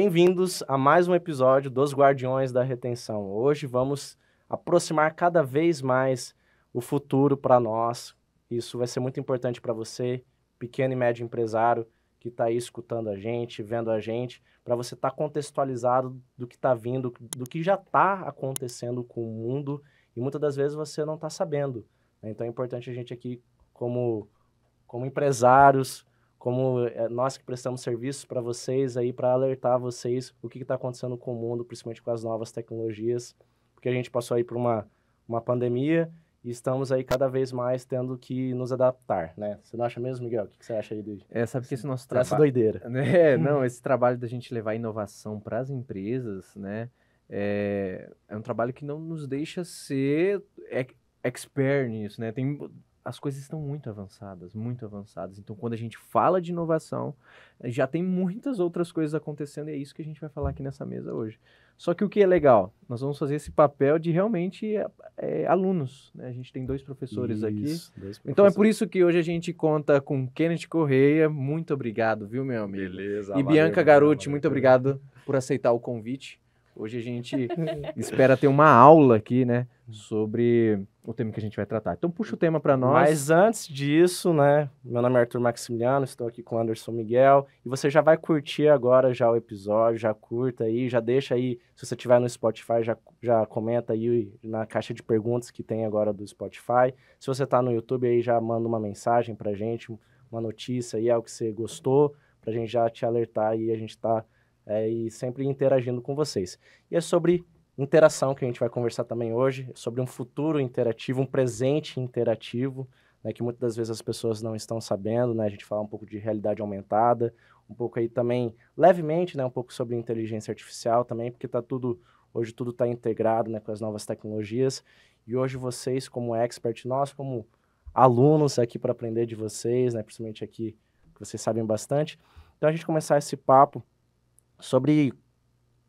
Bem-vindos a mais um episódio dos Guardiões da Retenção. Hoje vamos aproximar cada vez mais o futuro para nós. Isso vai ser muito importante para você, pequeno e médio empresário que está aí escutando a gente, vendo a gente, para você estar tá contextualizado do que está vindo, do que já está acontecendo com o mundo e muitas das vezes você não está sabendo. Né? Então é importante a gente aqui, como, como empresários, como é, nós que prestamos serviços para vocês aí, para alertar vocês o que está acontecendo com o mundo, principalmente com as novas tecnologias, porque a gente passou aí por uma, uma pandemia e estamos aí cada vez mais tendo que nos adaptar, né? Você não acha mesmo, Miguel? O que, você acha aí do... É, sabe que esse nosso trabalho... Essa doideira. É, não, esse trabalho da gente levar inovação para as empresas, né? É, é um trabalho que não nos deixa ser expert nisso, né? Tem as coisas estão muito avançadas, muito avançadas. Então, quando a gente fala de inovação, já tem muitas outras coisas acontecendo e é isso que a gente vai falar aqui nessa mesa hoje. Só que o que é legal, nós vamos fazer esse papel de realmente é, é, alunos. Né? A gente tem dois professores isso, aqui. Dois professores. Então é por isso que hoje a gente conta com Kenneth Correia. Muito obrigado, viu, meu amigo? Beleza. E Bianca Garuti, muito obrigado por aceitar o convite. Hoje a gente espera ter uma aula aqui, né, sobre o tema que a gente vai tratar. Então puxa o tema para nós. Mas antes disso, né, meu nome é Arthur Maximiliano, estou aqui com o Anderson Miguel e você já vai curtir agora já o episódio, já curta aí, já deixa aí, se você estiver no Spotify, já, já comenta aí na caixa de perguntas que tem agora do Spotify. Se você está no YouTube aí, já manda uma mensagem pra gente, uma notícia aí, algo que você gostou, pra gente já te alertar e a gente tá é, e sempre interagindo com vocês. E é sobre interação que a gente vai conversar também hoje, sobre um futuro interativo, um presente interativo, né, que muitas das vezes as pessoas não estão sabendo, né? A gente fala um pouco de realidade aumentada, um pouco aí também, levemente, né, um pouco sobre inteligência artificial também, porque tá tudo, hoje tudo está integrado, né, com as novas tecnologias, e hoje vocês como expert, nós como alunos aqui para aprender de vocês, né, principalmente aqui, que vocês sabem bastante, então a gente começar esse papo sobre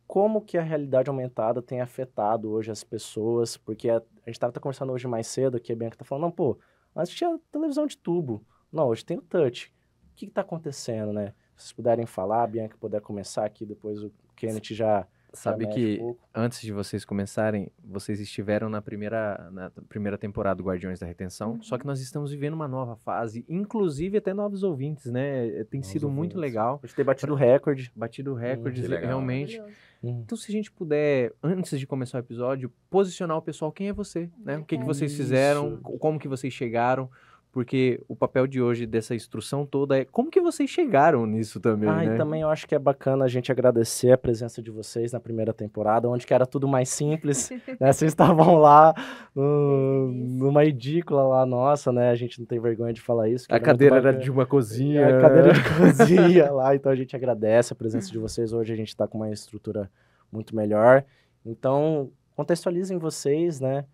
como que a realidade aumentada tem afetado hoje as pessoas, porque a, a gente estava conversando hoje mais cedo, que a Bianca está falando, não, pô, antes tinha televisão de tubo, não, hoje tem o touch. O que está acontecendo, né? Se vocês puderem falar, a Bianca puder começar aqui, depois o Kenneth já Sabe que um antes de vocês começarem, vocês estiveram na primeira, na primeira temporada do Guardiões da Retenção, uhum. só que nós estamos vivendo uma nova fase, inclusive até novos ouvintes, né? Tem novos sido ouvintes. muito legal. A gente tem batido recorde. Batido recorde, hum, realmente. Uhum. Então, se a gente puder, antes de começar o episódio, posicionar o pessoal, quem é você, né? O que, é que vocês fizeram, como que vocês chegaram, porque o papel de hoje dessa instrução toda é como que vocês chegaram nisso também, ah, né? e também eu acho que é bacana a gente agradecer a presença de vocês na primeira temporada, onde que era tudo mais simples, né? Vocês estavam lá numa edícula lá nossa, né? A gente não tem vergonha de falar isso. A cadeira era de uma cozinha. É, a cadeira de cozinha lá, então a gente agradece a presença de vocês. Hoje a gente está com uma estrutura muito melhor. Então, contextualizem vocês, né?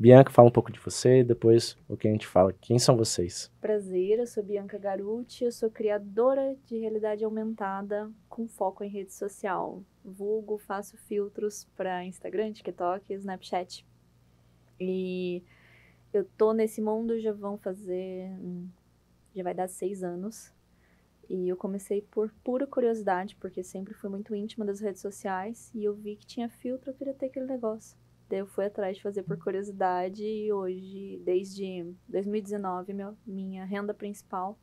Bianca, fala um pouco de você, depois o que a gente fala. Quem são vocês? Prazer, eu sou Bianca Garuti, eu sou criadora de realidade aumentada com foco em rede social. Vulgo, faço filtros para Instagram, TikTok Snapchat. E eu tô nesse mundo já vão fazer. Já vai dar seis anos. E eu comecei por pura curiosidade, porque sempre fui muito íntima das redes sociais. E eu vi que tinha filtro, eu queria ter aquele negócio. Daí eu fui atrás de fazer por curiosidade e hoje, desde 2019, meu, minha renda principal.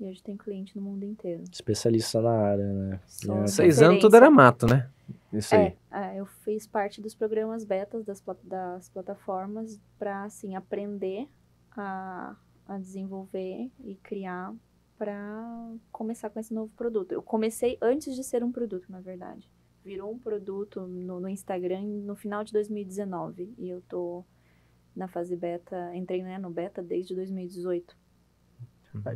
E hoje tem cliente no mundo inteiro. Especialista na área, né? Seis anos tudo era mato, né? Isso aí. É, é, eu fiz parte dos programas betas das, das plataformas para, assim, aprender a, a desenvolver e criar para começar com esse novo produto. Eu comecei antes de ser um produto, na verdade virou um produto no, no, Instagram no final de 2019. E eu tô na fase beta, entrei né, no beta desde 2018.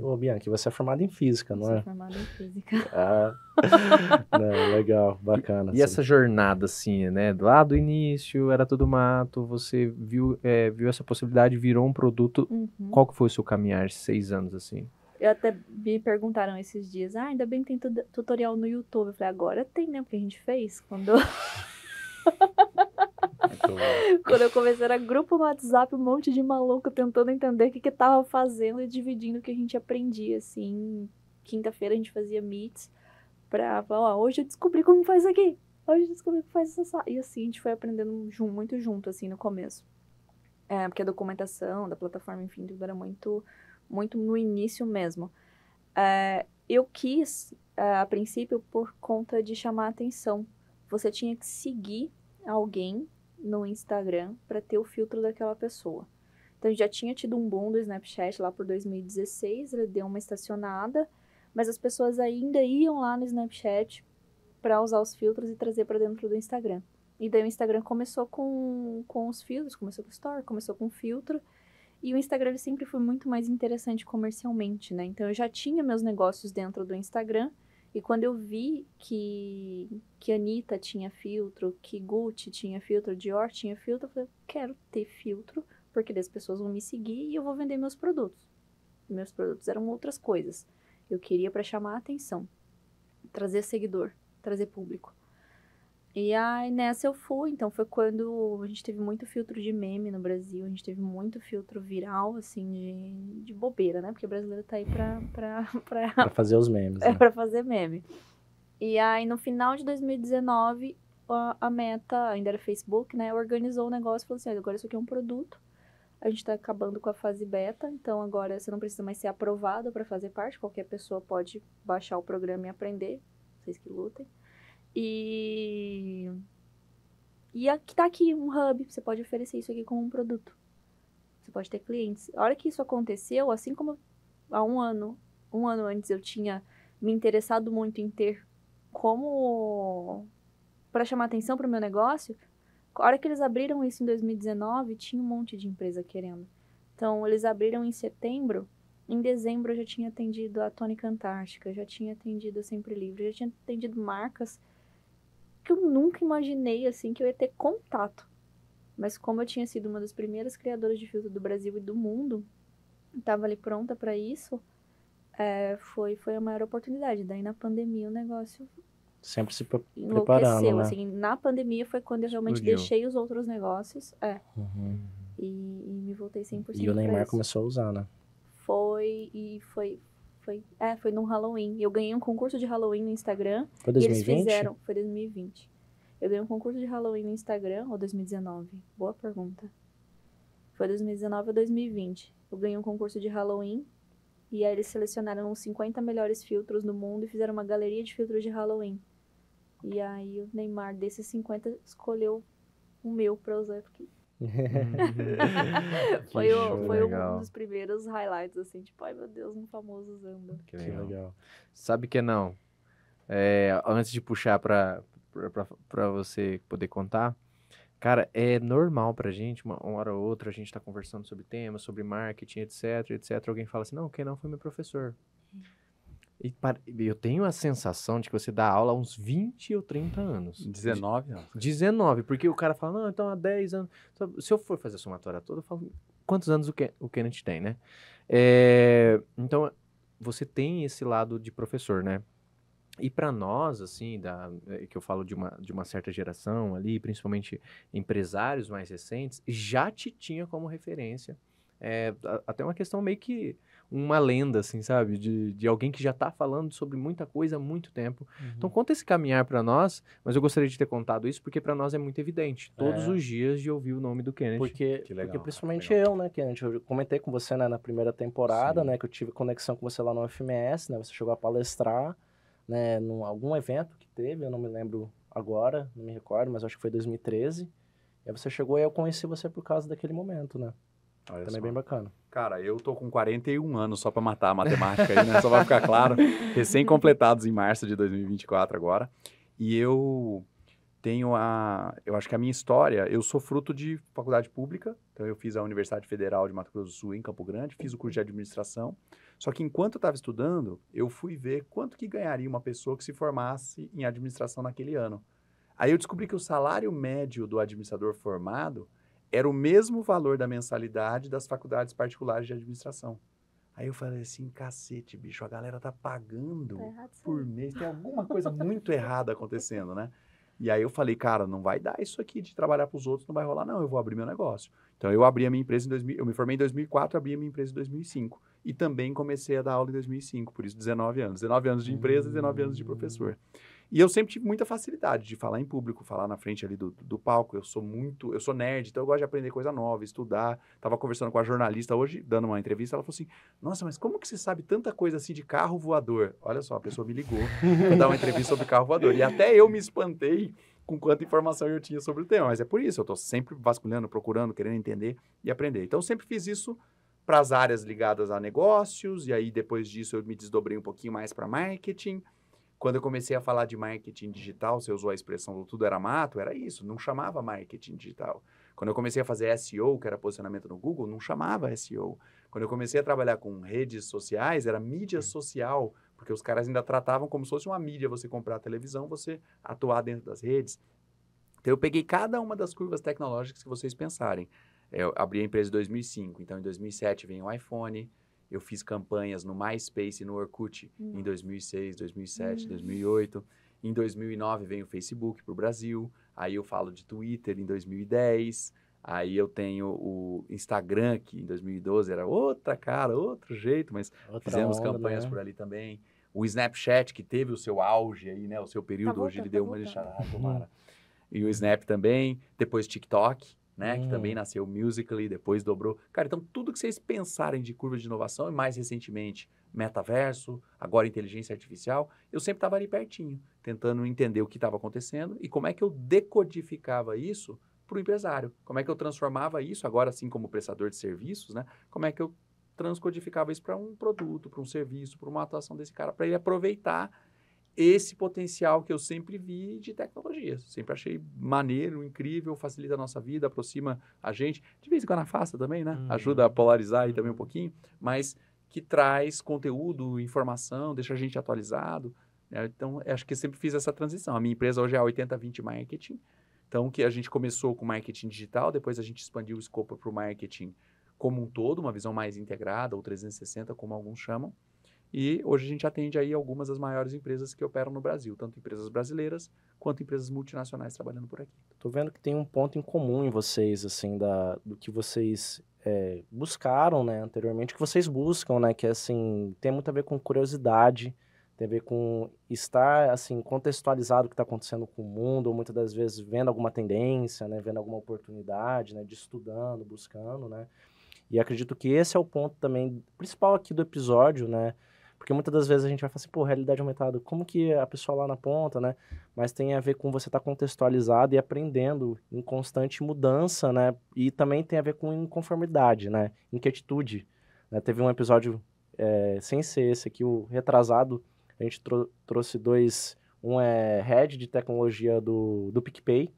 Ô, Bianca, você é formada em física, não é? Sou formada em física. ah, não, legal, bacana. E essa jornada, assim, né? Lá do início, era tudo mato, você viu, é, viu essa possibilidade, virou um produto. Uhum. Qual que foi o seu caminhar, seis anos, assim? Eu até me perguntaram esses dias, ah, ainda bem que tem tutorial no YouTube. Eu falei, agora tem, né? Porque a gente fez quando. Quando eu comecei, era grupo no WhatsApp, um monte de maluco tentando entender o que que tava fazendo e dividindo o que a gente aprendia, assim. Quinta-feira a gente fazia meets pra falar, ó, hoje eu descobri como faz aqui. Hoje eu descobri como faz essa E assim, a gente foi aprendendo muito junto, assim, no começo. É, porque a documentação da plataforma, enfim, tudo era muito, muito no início mesmo. É, eu quis, é, a princípio, por conta de chamar atenção. Você tinha que seguir alguém no Instagram para ter o filtro daquela pessoa. Então já tinha tido um boom do Snapchat lá por 2016, ele deu uma estacionada, mas as pessoas ainda iam lá no Snapchat para usar os filtros e trazer para dentro do Instagram. E daí o Instagram começou com, com os filtros, começou com o Story, começou com o filtro. E o Instagram sempre foi muito mais interessante comercialmente, né? Então eu já tinha meus negócios dentro do Instagram. E quando eu vi que, que Anitta tinha filtro, que Gucci tinha filtro, Dior tinha filtro, eu falei, quero ter filtro, porque as pessoas vão me seguir e eu vou vender meus produtos. Meus produtos eram outras coisas. Eu queria para chamar a atenção, trazer seguidor, trazer público. E aí nessa eu fui, então foi quando a gente teve muito filtro de meme no Brasil, a gente teve muito filtro viral, assim, de, de bobeira, né? Porque o brasileiro tá aí pra, pra, pra, Pra fazer os memes. é Né? pra fazer meme. E aí, no final de 2019, a, a Meta, ainda era Facebook, né? Organizou o negócio e falou assim: "Olha, agora isso aqui é um produto. A gente tá acabando com a fase beta, então agora você não precisa mais ser aprovado para fazer parte. Qualquer pessoa pode baixar o programa e aprender. Vocês que lutem. E. E aqui tá aqui um hub. Você pode oferecer isso aqui como um produto. Você pode ter clientes. A hora que isso aconteceu, assim como há um ano, um ano antes eu tinha me interessado muito em ter como para chamar atenção para o meu negócio, a hora que eles abriram isso em 2019, tinha um monte de empresa querendo. Então, eles abriram em setembro, em dezembro eu já tinha atendido a Tônica Antártica, já tinha atendido a Sempre Livre, já tinha atendido marcas que eu nunca imaginei assim que eu ia ter contato. Mas como eu tinha sido uma das primeiras criadoras de filtro do Brasil e do mundo, estava ali pronta para isso, é, foi, foi a maior oportunidade. Daí na pandemia o negócio Sempre se preparando, né? Assim, na pandemia foi quando eu realmente Explodiu. deixei os outros negócios é, Uhum. e, e me voltei 100% E o Neymar começou a usar, né? Foi e foi foi é, foi num Halloween. Eu ganhei um concurso de Halloween no Instagram Foi e eles 2020? fizeram, foi 2020. Eu ganhei um concurso de Halloween no Instagram ou 2019? Boa pergunta. Foi 2019 ou 2020. Eu ganhei um concurso de Halloween e aí eles selecionaram os 50 melhores filtros do mundo e fizeram uma galeria de filtros de Halloween. E aí o Neymar desses 50 escolheu o meu pra usar porque foi, o, foi um legal. dos primeiros highlights assim, tipo, ai meu Deus, um famoso usando. Que Que legal. legal. Sabe que não? É, antes de puxar pra, pra, pra- você poder contar, cara, é normal pra gente, uma, uma hora ou outra, a gente tá conversando sobre temas, sobre marketing, etc, etc. Alguém fala assim, não, quem não foi meu professor. E eu tenho a sensação de que você dá aula há uns 20 ou 30 anos. 19 anos. 19, 19, porque o cara fala, não, então há 10 anos. Se eu for fazer a somatória toda, eu falo, quantos anos o, Ken, o Kenneth tem, né? É, então, você tem esse lado de professor, né? E para nós, assim, da, é, que eu falo de uma, de uma certa geração ali, principalmente empresários mais recentes, já te tinha como referência. É, até uma questão meio que uma lenda, assim, sabe? De, de alguém que já tá falando sobre muita coisa há muito tempo. Uhum. Então conta esse caminhar para nós, mas eu gostaria de ter contado isso porque para nós é muito evidente. Todos É. os dias de ouvir o nome do Kenneth. Porque, Que legal, porque principalmente eu, né, Kenneth? Eu comentei com você né, na primeira temporada, Sim. né? Que eu tive conexão com você lá no FMS, né? Você chegou a palestrar, né? Num algum evento que teve, eu não me lembro agora, não me recordo, mas acho que foi 2013. E aí você chegou e eu conheci você por causa daquele momento, né? Olha Também só. bem bacana. Cara, eu tô com 41 anos só pra matar a matemática aí, né? Só pra ficar claro. Recém-completados em março de 2024 agora. E eu tenho a... Eu acho que a minha história... Eu sou fruto de faculdade pública. Então, eu fiz a Universidade Federal de Mato Grosso do Sul, em Campo Grande. Fiz o curso de administração. Só que enquanto eu estava estudando, eu fui ver quanto que ganharia uma pessoa que se formasse em administração naquele ano. Aí eu descobri que o salário médio do administrador formado era o mesmo valor da mensalidade das faculdades particulares de administração. Aí eu falei assim, cacete, bicho, a galera tá pagando Tá por mês, tem alguma coisa muito errada acontecendo, né? E aí eu falei, cara, não vai dar isso aqui de trabalhar para os outros, não vai rolar não, eu vou abrir meu negócio. Então eu abri a minha empresa em 2000, eu me formei em 2004, abri a minha empresa em 2005. e também comecei a dar aula em 2005, por isso 19 anos. 19 anos de empresa, 19 anos de professor. E eu sempre tive muita facilidade de falar em público, falar na frente ali do, do palco. Eu sou muito, eu sou nerd, então eu gosto de aprender coisa nova, estudar. Tava conversando com a jornalista hoje, dando uma entrevista, ela falou assim: "Nossa, mas como que você sabe tanta coisa assim de carro voador?" Olha só, a pessoa me ligou para dar uma entrevista sobre carro voador. E até eu me espantei com quanta informação eu tinha sobre o tema, mas é por isso, eu estou sempre vasculhando, procurando, querendo entender e aprender. Então eu sempre fiz isso para as áreas ligadas a negócios, e aí depois disso eu me desdobrei um pouquinho mais para marketing. Quando eu comecei a falar de marketing digital, você usou a expressão do tudo era mato, era isso, não chamava marketing digital. Quando eu comecei a fazer SEO, que era posicionamento no Google, não chamava SEO. Quando eu comecei a trabalhar com redes sociais, era mídia social, porque os caras ainda tratavam como se fosse uma mídia, você comprar a televisão, você atuar dentro das redes. Então eu peguei cada uma das curvas tecnológicas que vocês pensarem. Eu abri a empresa em 2005, então em 2007 vem o iPhone, eu fiz campanhas no MySpace e no Orkut Hum. em 2006, 2007, Hum. 2008. Em 2009 vem o Facebook para o Brasil. Aí eu falo de Twitter em 2010. Aí eu tenho o Instagram, que em 2012 era outra cara, outro jeito, mas Outra fizemos onda, campanhas né? por ali também. O Snapchat, que teve o seu auge aí, né? O seu período, Tá hoje ele voltando, deu tá uma voltando. lixada, tomara. E o Snap também. Depois TikTok, né? Que Hum. também nasceu Musical.ly, depois dobrou. Cara, então tudo que vocês pensarem de curva de inovação, e mais recentemente metaverso, agora inteligência artificial, eu sempre estava ali pertinho, tentando entender o que estava acontecendo e como é que eu decodificava isso para o empresário. Como é que eu transformava isso, agora assim como prestador de serviços, né? Como é que eu transcodificava isso para um produto, para um serviço, para uma atuação desse cara, para ele aproveitar esse potencial que eu sempre vi de tecnologia. Sempre achei maneiro, incrível, facilita a nossa vida, aproxima a gente. De vez em quando afasta também, né? Uhum. Ajuda a polarizar aí também um Uhum. pouquinho, mas que traz conteúdo, informação, deixa a gente atualizado. né? Então, acho que sempre fiz essa transição. A minha empresa hoje é a 80-20 Marketing. Então, que a gente começou com marketing digital, depois a gente expandiu o escopo para o marketing como um todo, uma visão mais integrada, ou 360, como alguns chamam. E hoje a gente atende aí algumas das maiores empresas que operam no Brasil, tanto empresas brasileiras quanto empresas multinacionais trabalhando por aqui. Tô vendo que tem um ponto em comum em vocês, assim, da, do que vocês é, buscaram, né, anteriormente, que vocês buscam, né, que é, assim, tem muito a ver com curiosidade, tem a ver com estar, assim, contextualizado o que está acontecendo com o mundo, ou muitas das vezes vendo alguma tendência, né, vendo alguma oportunidade, né, de estudando, buscando, né, e acredito que esse é o ponto também principal aqui do episódio, né, porque muitas das vezes a gente vai falar assim, pô, realidade aumentada, como que a pessoa lá na ponta, né, mas tem a ver com você estar contextualizado e aprendendo em constante mudança, né? E também tem a ver com inconformidade, né? Inquietude. Né? Teve um episódio, é, sem ser esse aqui, o retrasado, a gente trou- trouxe dois, um é head de tecnologia do, do PicPay,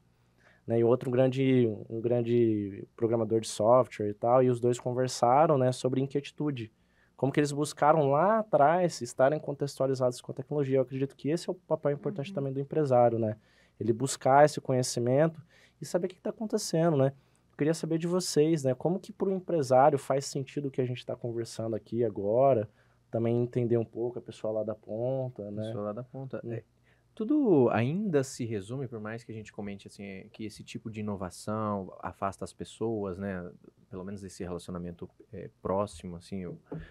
né? E outro um grande, um grande programador de software e tal, e os dois conversaram, né, sobre inquietude. Como que eles buscaram lá atrás estarem contextualizados com a tecnologia. Eu acredito que esse é o papel importante Uhum. também do empresário, né? Ele buscar esse conhecimento e saber o que está acontecendo, né? Eu queria saber de vocês, né? Como que para o empresário faz sentido o que a gente está conversando aqui agora? Também entender um pouco a pessoa lá da ponta, né? Pessoa lá da ponta. Hum. É, tudo ainda se resume, por mais que a gente comente assim, é, que esse tipo de inovação afasta as pessoas, né? Pelo menos esse relacionamento é, próximo, assim,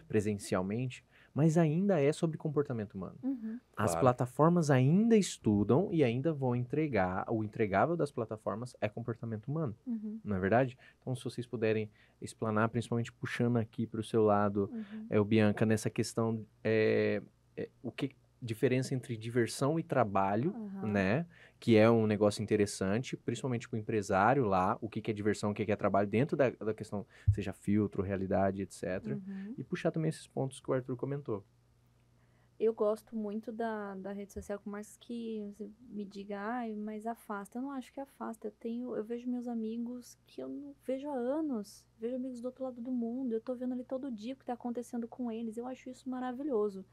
presencialmente, mas ainda é sobre comportamento humano. Uhum. As Claro. plataformas ainda estudam e ainda vão entregar, o entregável das plataformas é comportamento humano, Uhum. não é verdade? Então, se vocês puderem explanar, principalmente puxando aqui para o seu lado, Uhum. é o Bianca nessa questão é, é, o que diferença entre diversão e trabalho, Aham. né? Que é um negócio interessante, principalmente para o empresário lá, o que, que é diversão, o que, que é trabalho dentro da, da questão, seja filtro, realidade, etc. Uhum. E puxar também esses pontos que o Arthur comentou. Eu gosto muito da, da rede social, por mais que me diga, ai, mas afasta. Eu não acho que afasta. Eu tenho, eu vejo meus amigos que eu não vejo há anos. Vejo amigos do outro lado do mundo. Eu tô vendo ali todo dia o que tá acontecendo com eles. Eu acho isso maravilhoso.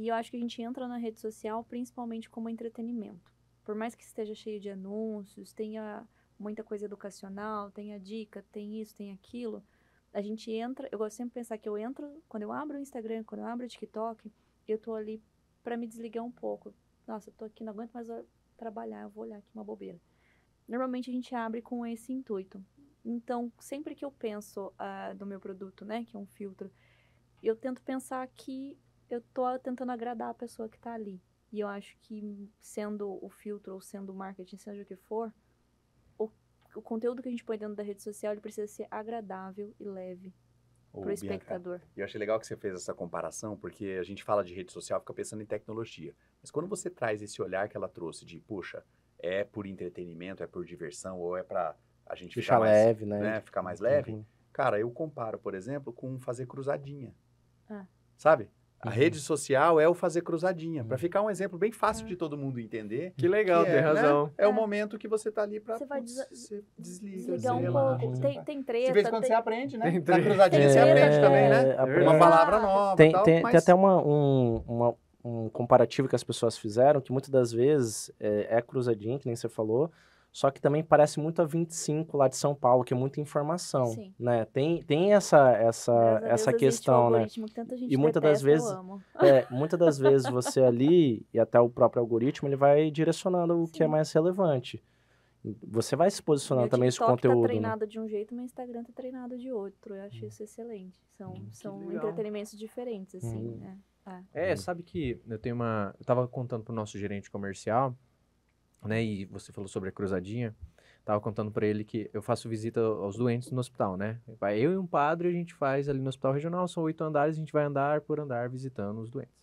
E eu acho que a gente entra na rede social principalmente como entretenimento. Por mais que esteja cheio de anúncios, tenha muita coisa educacional, tenha dica, tem isso, tem aquilo. A gente entra, eu gosto sempre de pensar que eu entro, quando eu abro o Instagram, quando eu abro o TikTok, eu tô ali pra me desligar um pouco. Nossa, eu tô aqui, não aguento mais trabalhar, eu vou olhar aqui uma bobeira. Normalmente a gente abre com esse intuito. Então, sempre que eu penso ah, do meu produto, né, que é um filtro, eu tento pensar que eu tô tentando agradar a pessoa que tá ali. E eu acho que sendo o filtro ou sendo o marketing, seja o que for, o, o conteúdo que a gente põe dentro da rede social ele precisa ser agradável e leve Ô, pro Bianca, espectador. E eu achei legal que você fez essa comparação, porque a gente fala de rede social, fica pensando em tecnologia. Mas quando você traz esse olhar que ela trouxe de, puxa, é por entretenimento, é por diversão, ou é pra a gente Ficar ficar mais, leve, né? né, ficar mais leve, Uhum. cara, eu comparo, por exemplo, com fazer cruzadinha. Ah. Sabe? A Uhum. rede social é o fazer cruzadinha, Uhum. ficar um exemplo bem fácil Ah. de todo mundo entender. Que legal, que tem é, né? razão. É o É. momento que você tá ali pra Você vai desa- você desliga, Desligar um pouco. Tem, tem De treta, vez em quando tem... você aprende, né? tem Na cruzadinha você É, aprende também, né? a- verdade. Uma palavra nova Tem, tal, tem, mas... tem até uma, um, uma- um comparativo que as pessoas fizeram, que muitas das vezes é, é cruzadinho, que nem você falou, só que também parece muito a 25 lá de São Paulo, que é muita informação, Sim. né? Tem, tem essa, essa, Graças Deus essa um questão, né? algoritmo que tanta gente E muitas das vezes-. É, muitas das vezes você ali, e até o próprio algoritmo, ele vai direcionando o que é Sim. mais relevante. Você vai se posicionando Meu também esse TikTok conteúdo, tá né? treinado de um jeito, meu Instagram tá treinado de outro. Eu acho isso excelente. São, são legal. entretenimentos diferentes, assim, Uhum. né? É, sabe que eu tenho uma. Eu tava contando pro nosso gerente comercial, né? E você falou sobre a cruzadinha. Tava contando pra ele que eu faço visita aos doentes no hospital, né? Vai eu e um padre, a gente faz ali no hospital regional, são oito andares, a gente vai andar por andar visitando os doentes.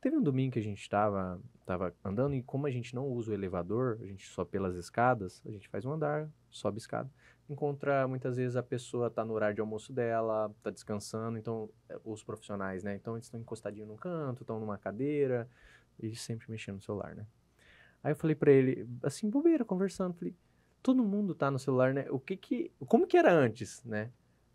Teve um domingo que a gente tava, tava andando e como a gente não usa o elevador, a gente só pelas escadas, a gente faz um andar, sobe escada. Encontra muitas vezes a pessoa tá no horário de almoço dela, tá descansando, então eh, os profissionais, né? Então eles estão encostadinhos num canto, estão numa cadeira e sempre mexendo no celular, né? Aí eu falei pra ele, assim, bobeira, conversando, falei, todo mundo tá no celular, né? O que que, como que era antes, né?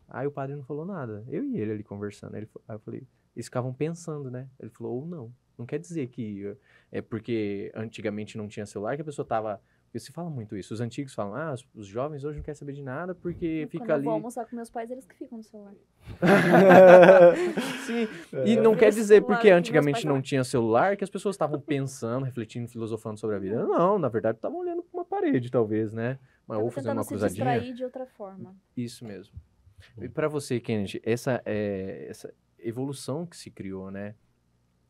Aí o padre não falou nada, eu e ele ali conversando, ele, aí eu falei, eles ficavam pensando, né? Ele falou, ou não, não quer dizer que eh, é porque antigamente não tinha celular que a pessoa tava, porque se fala muito isso, os antigos falam, ah, os, os jovens hoje não querem saber de nada porque Quando fica eu ali... vou almoçar com meus pais, eles que ficam no celular. Sim, e Eu não quer dizer porque antigamente não tinha celular que as pessoas estavam pensando, refletindo, filosofando sobre a vida. Não, na verdade estavam olhando para uma parede, talvez, né? Mas, ou fazendo uma se cruzadinha. distrair de outra forma. Isso mesmo. E para você, Kennedy, essa, é, essa evolução que se criou, né?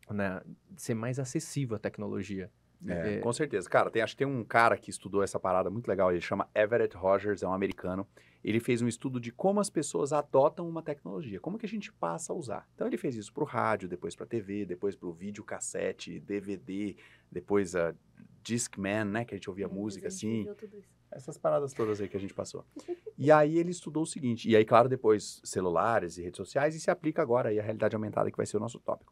Na, ser mais acessível a tecnologia. É, É. com certeza. Cara, tem, acho que tem um cara que estudou essa parada muito legal, ele chama Everett Rogers, é um americano. Ele fez um estudo de como as pessoas adotam uma tecnologia, como que a gente passa a usar. Então ele fez isso para o rádio, depois para TV, depois para o vídeo cassete, DVD, depois a Discman, né, que a gente ouvia Meu música a gente assim, viveu tudo isso. essas paradas todas aí que a gente passou. E aí ele estudou o seguinte, e aí claro, depois celulares e redes sociais, e se aplica agora aí a realidade aumentada que vai ser o nosso tópico.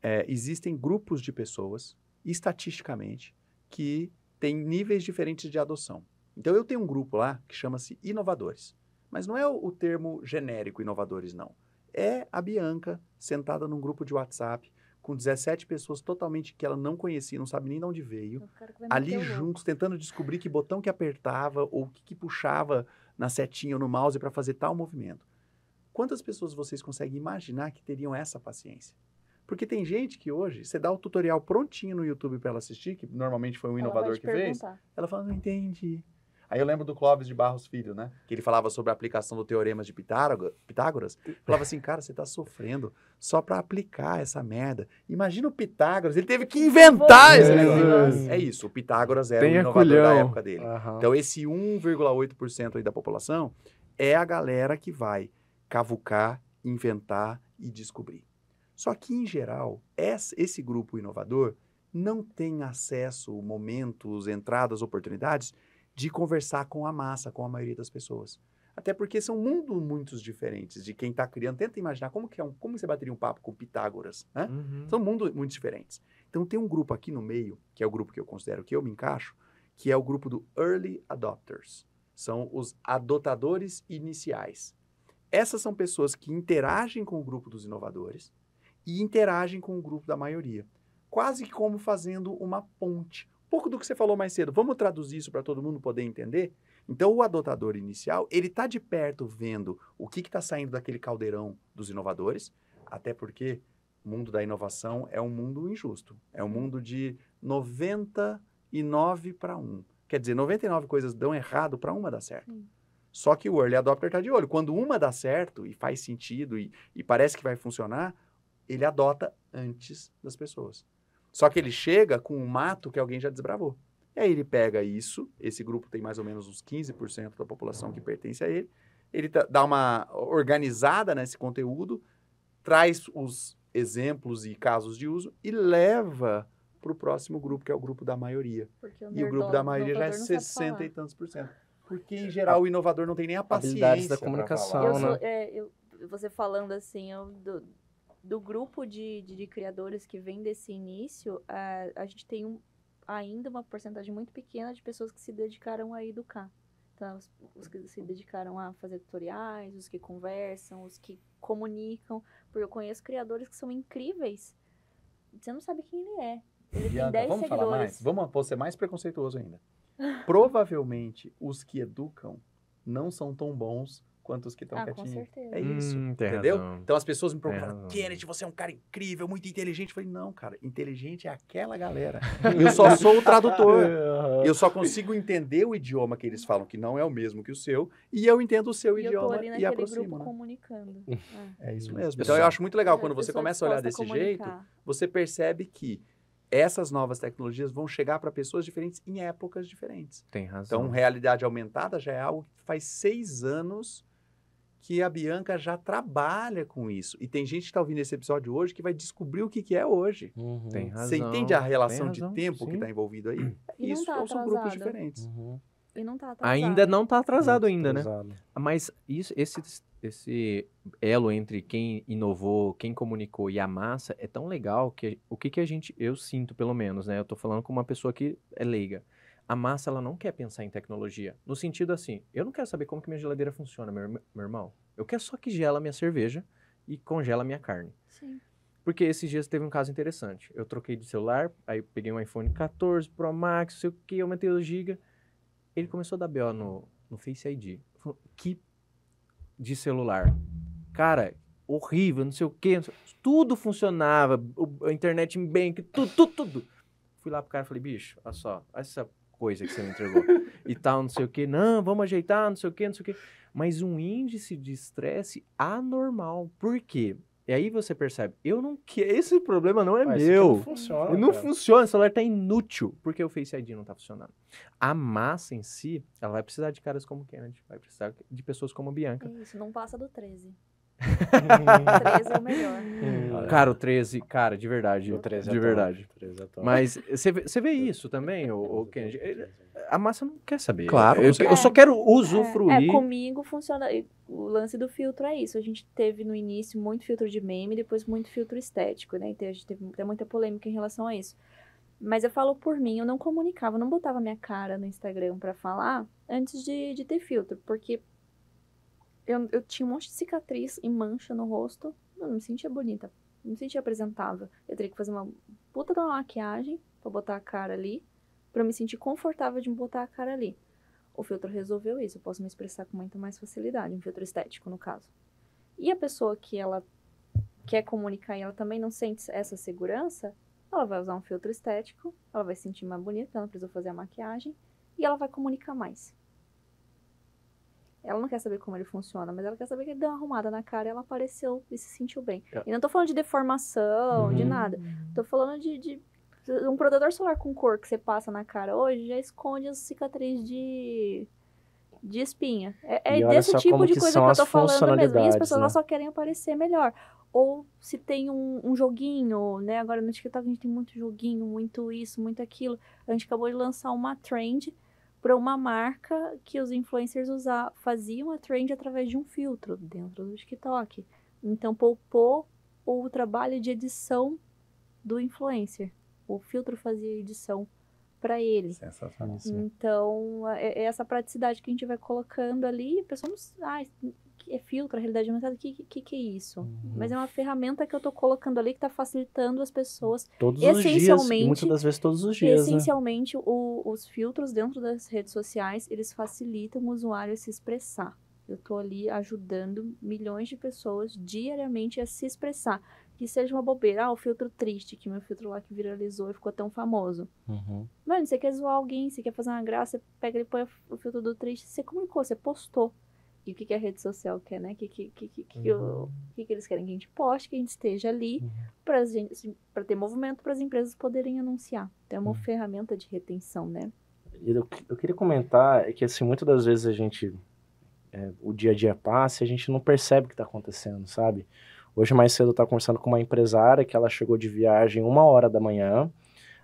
É, existem grupos de pessoas, estatisticamente, que têm níveis diferentes de adoção. Então eu tenho um grupo lá que chama-se inovadores. Mas não é o, termo genérico inovadores, não. É a Bianca sentada num grupo de WhatsApp com 17 pessoas totalmente que ela não conhecia, não sabe nem de onde veio ali juntos, tentando descobrir que botão que apertava ou o que, que puxava na setinha ou no mouse para fazer tal movimento. Quantas pessoas vocês conseguem imaginar que teriam essa paciência? Porque tem gente que hoje, você dá o tutorial prontinho no YouTube para ela assistir, que normalmente foi um Ela inovador que fez, perguntar. ela fala, não entendi. Aí eu lembro do Clóvis de Barros Filho, né? Que ele falava sobre a aplicação do Teorema de Pitágo- Pitágoras. Falava assim, cara, você tá sofrendo só para aplicar essa merda. Imagina o Pitágoras, ele teve que inventar esse negócio. É isso, o Pitágoras era o inovador da culhão. época dele. Aham. Então esse 1,8% aí da população é a galera que vai cavucar, inventar e descobrir. Só que, em geral, esse grupo inovador não tem acesso, momentos, entradas, oportunidades de conversar com a massa, com a maioria das pessoas. Até porque são mundos muito diferentes de quem está criando. Tenta imaginar como, que é um, como você bateria um papo com Pitágoras, né? Uhum. São mundos muito diferentes. Então tem um grupo aqui no meio, que é o grupo que eu considero que eu me encaixo, que é o grupo do Early Adopters. São os adotadores iniciais. Essas são pessoas que interagem com o grupo dos inovadores e interagem com o grupo da maioria. Quase como fazendo uma ponte. Um pouco do que você falou mais cedo. Vamos traduzir isso para todo mundo poder entender? Então, o adotador inicial, ele está de perto vendo o que está saindo daquele caldeirão dos inovadores, até porque o mundo da inovação é um mundo injusto. É um mundo de 99 para 1. Quer dizer, 99 coisas dão errado para uma dar certo. Sim. Só que o early adopter está de olho. Quando uma dá certo e faz sentido e, e parece que vai funcionar, ele adota antes das pessoas. Só que ele chega com um mato que alguém já desbravou. E aí ele pega isso, esse grupo tem mais ou menos uns 15% da população que pertence a ele, ele tá- dá uma organizada nesse conteúdo, traz os exemplos e casos de uso e leva para o próximo grupo, que é o grupo da maioria. Porque E o grupo da maioria já é inovador não sabe 60 falar. e tantos por cento. Porque, em geral, o inovador não tem nem a paciência Habilidades da comunicação. Eu né? sou, é, eu- você falando assim, eu- do, do grupo de, de, de criadores que vem desse início, a, a gente tem um, ainda uma porcentagem muito pequena de pessoas que se dedicaram a educar. Então, os, os que se dedicaram a fazer tutoriais, os que conversam, os que comunicam. Porque eu conheço criadores que são incríveis. Você não sabe quem ele é. Ele tem Bianca, 10 vamos falar seguidores. mais? Vamos ser mais preconceituoso ainda. Provavelmente, os que educam não são tão bons quanto os que estão Ah, com quietinhos. certeza. É isso, Hum, entendeu? razão. Então as pessoas me razão. Kenneth, você é um cara incrível, muito inteligente. Eu falei, não, cara, inteligente é aquela galera. Eu só sou o tradutor. Eu só consigo entender o idioma que eles falam, que não é o mesmo que o seu, e eu entendo o seu E eu tô idioma ali e aproximo. grupo né? comunicando. É. É isso mesmo. Eu Então eu acho muito legal quando Eu você começa a olhar desse a jeito, você percebe que essas novas tecnologias vão chegar para pessoas diferentes em épocas diferentes. Tem razão. Então, realidade aumentada já é algo que faz seis anos que a Bianca já trabalha com isso. E tem gente que está ouvindo esse episódio hoje que vai descobrir o que, que é hoje. Uhum. Tem razão. Você entende a relação tem de razão, tempo que sim. está envolvido aí? É E não isso, tá então são grupos diferentes. Uhum. E não tá atrasado. Ainda não tá atrasado Muito ainda, né? atrasado. Mas isso, esse, esse elo entre quem inovou, quem comunicou e a massa é tão legal que o que, que a gente, eu sinto pelo menos, né? Eu tô falando com uma pessoa que é leiga. A massa, ela não quer pensar em tecnologia. No sentido assim, eu não quero saber como que minha geladeira funciona, meu, meu irmão. Eu quero só que gela minha cerveja e congela minha carne. Sim. Porque esses dias teve um caso interessante. Eu troquei de celular, aí peguei um iPhone 14 Pro Max, não sei o que, aumentei o giga. Ele começou a dar BO no, no Face ID. Falou, que de celular. Cara, horrível, não sei o que. Tudo funcionava, o- a internet em bank, tudo, tudo, tudo. Fui lá pro cara e falei, bicho, olha só, essa coisa que você me entregou. e tal, não sei o que. Não, vamos ajeitar, não sei o que, não sei o que. Mas um índice de estresse anormal. Por quê? E aí você percebe, eu não quero, esse problema não é Ah, isso aqui meu. Não funciona. Não cara. funciona, o celular tá inútil, porque o Face ID não tá funcionando. A massa em si, ela vai precisar de caras como Kennedy, vai precisar de pessoas como Bianca. É isso, não passa do 13. Uhum. 13 é o melhor. Hum. Cara, o 13, cara, de verdade. O 13 é de top, verdade. o 13 é top. Mas você vê, você vê isso também, o, o Kennedy? Ele- A massa não quer saber. Claro, eu, eu só quero usufruir. É, é, comigo funciona. O lance do filtro é isso. A gente teve no início muito filtro de meme, depois muito filtro estético, né? Então a gente teve muita polêmica em relação a isso. Mas eu falo por mim, eu não comunicava, eu não botava minha cara no Instagram pra falar antes de, de ter filtro, porque eu, eu tinha um monte de cicatriz e mancha no rosto, eu não me sentia bonita, não me sentia apresentável. Eu teria que fazer uma puta de uma maquiagem pra botar a cara ali, pra me sentir confortável de botar a cara ali. O filtro resolveu isso, eu posso me expressar com muito mais facilidade, um filtro estético, no caso. E a pessoa que ela quer comunicar e ela também não sente essa segurança, ela vai usar um filtro estético, ela vai se sentir mais bonita, ela não precisa fazer a maquiagem, e ela vai comunicar mais. Ela não quer saber como ele funciona, mas ela quer saber que ele deu uma arrumada na cara e ela apareceu e se sentiu bem. É. E não tô falando de deformação, de Uhum. nada. Tô falando de, de um protetor solar com cor que você passa na cara hoje já esconde as cicatrizes de, de espinha. É, é desse tipo de que coisa são que eu tô falando mesmo. E as pessoas né? só querem aparecer melhor. Ou se tem um, um joguinho, né? Agora no TikTok a gente tem muito joguinho, muito isso, muito aquilo. A gente acabou de lançar uma trend para uma marca que os influencers usar, faziam a trend através de um filtro dentro do TikTok. Então poupou o trabalho de edição do influencer. O filtro fazia a edição para ele. Sensacional. Então, é, é essa praticidade que a gente vai colocando ali, a pessoa não ah, é filtro, a realidade aumentada, o que, que, que é isso? Uhum. Mas é uma ferramenta que eu tô colocando ali que tá facilitando as pessoas Todos os dias, essencialmente- muitas das vezes todos os dias, né? Essencialmente, o- os filtros dentro das redes sociais, eles facilitam o usuário a se expressar. Eu tô ali ajudando milhões de pessoas diariamente a se expressar. que seja uma bobeira. Ah, o filtro triste, que meu filtro lá que viralizou e ficou tão famoso. Uhum. Mano, você quer zoar alguém, você quer fazer uma graça, você pega e põe o filtro do triste, você comunicou, você postou. E o que, que a rede social quer, né? O que, que, que, que, que, o- que, que eles querem? Que a gente poste, que a gente esteja ali Uhum. para para ter movimento para as empresas poderem anunciar. Então, é uma Uhum. ferramenta de retenção, né? Eu, eu queria comentar é que, assim, muitas das vezes a gente, é, o dia a dia passa e a gente não percebe o que está acontecendo, sabe? Hoje, mais cedo, eu estava conversando com uma empresária que ela chegou de viagem uma hora da manhã.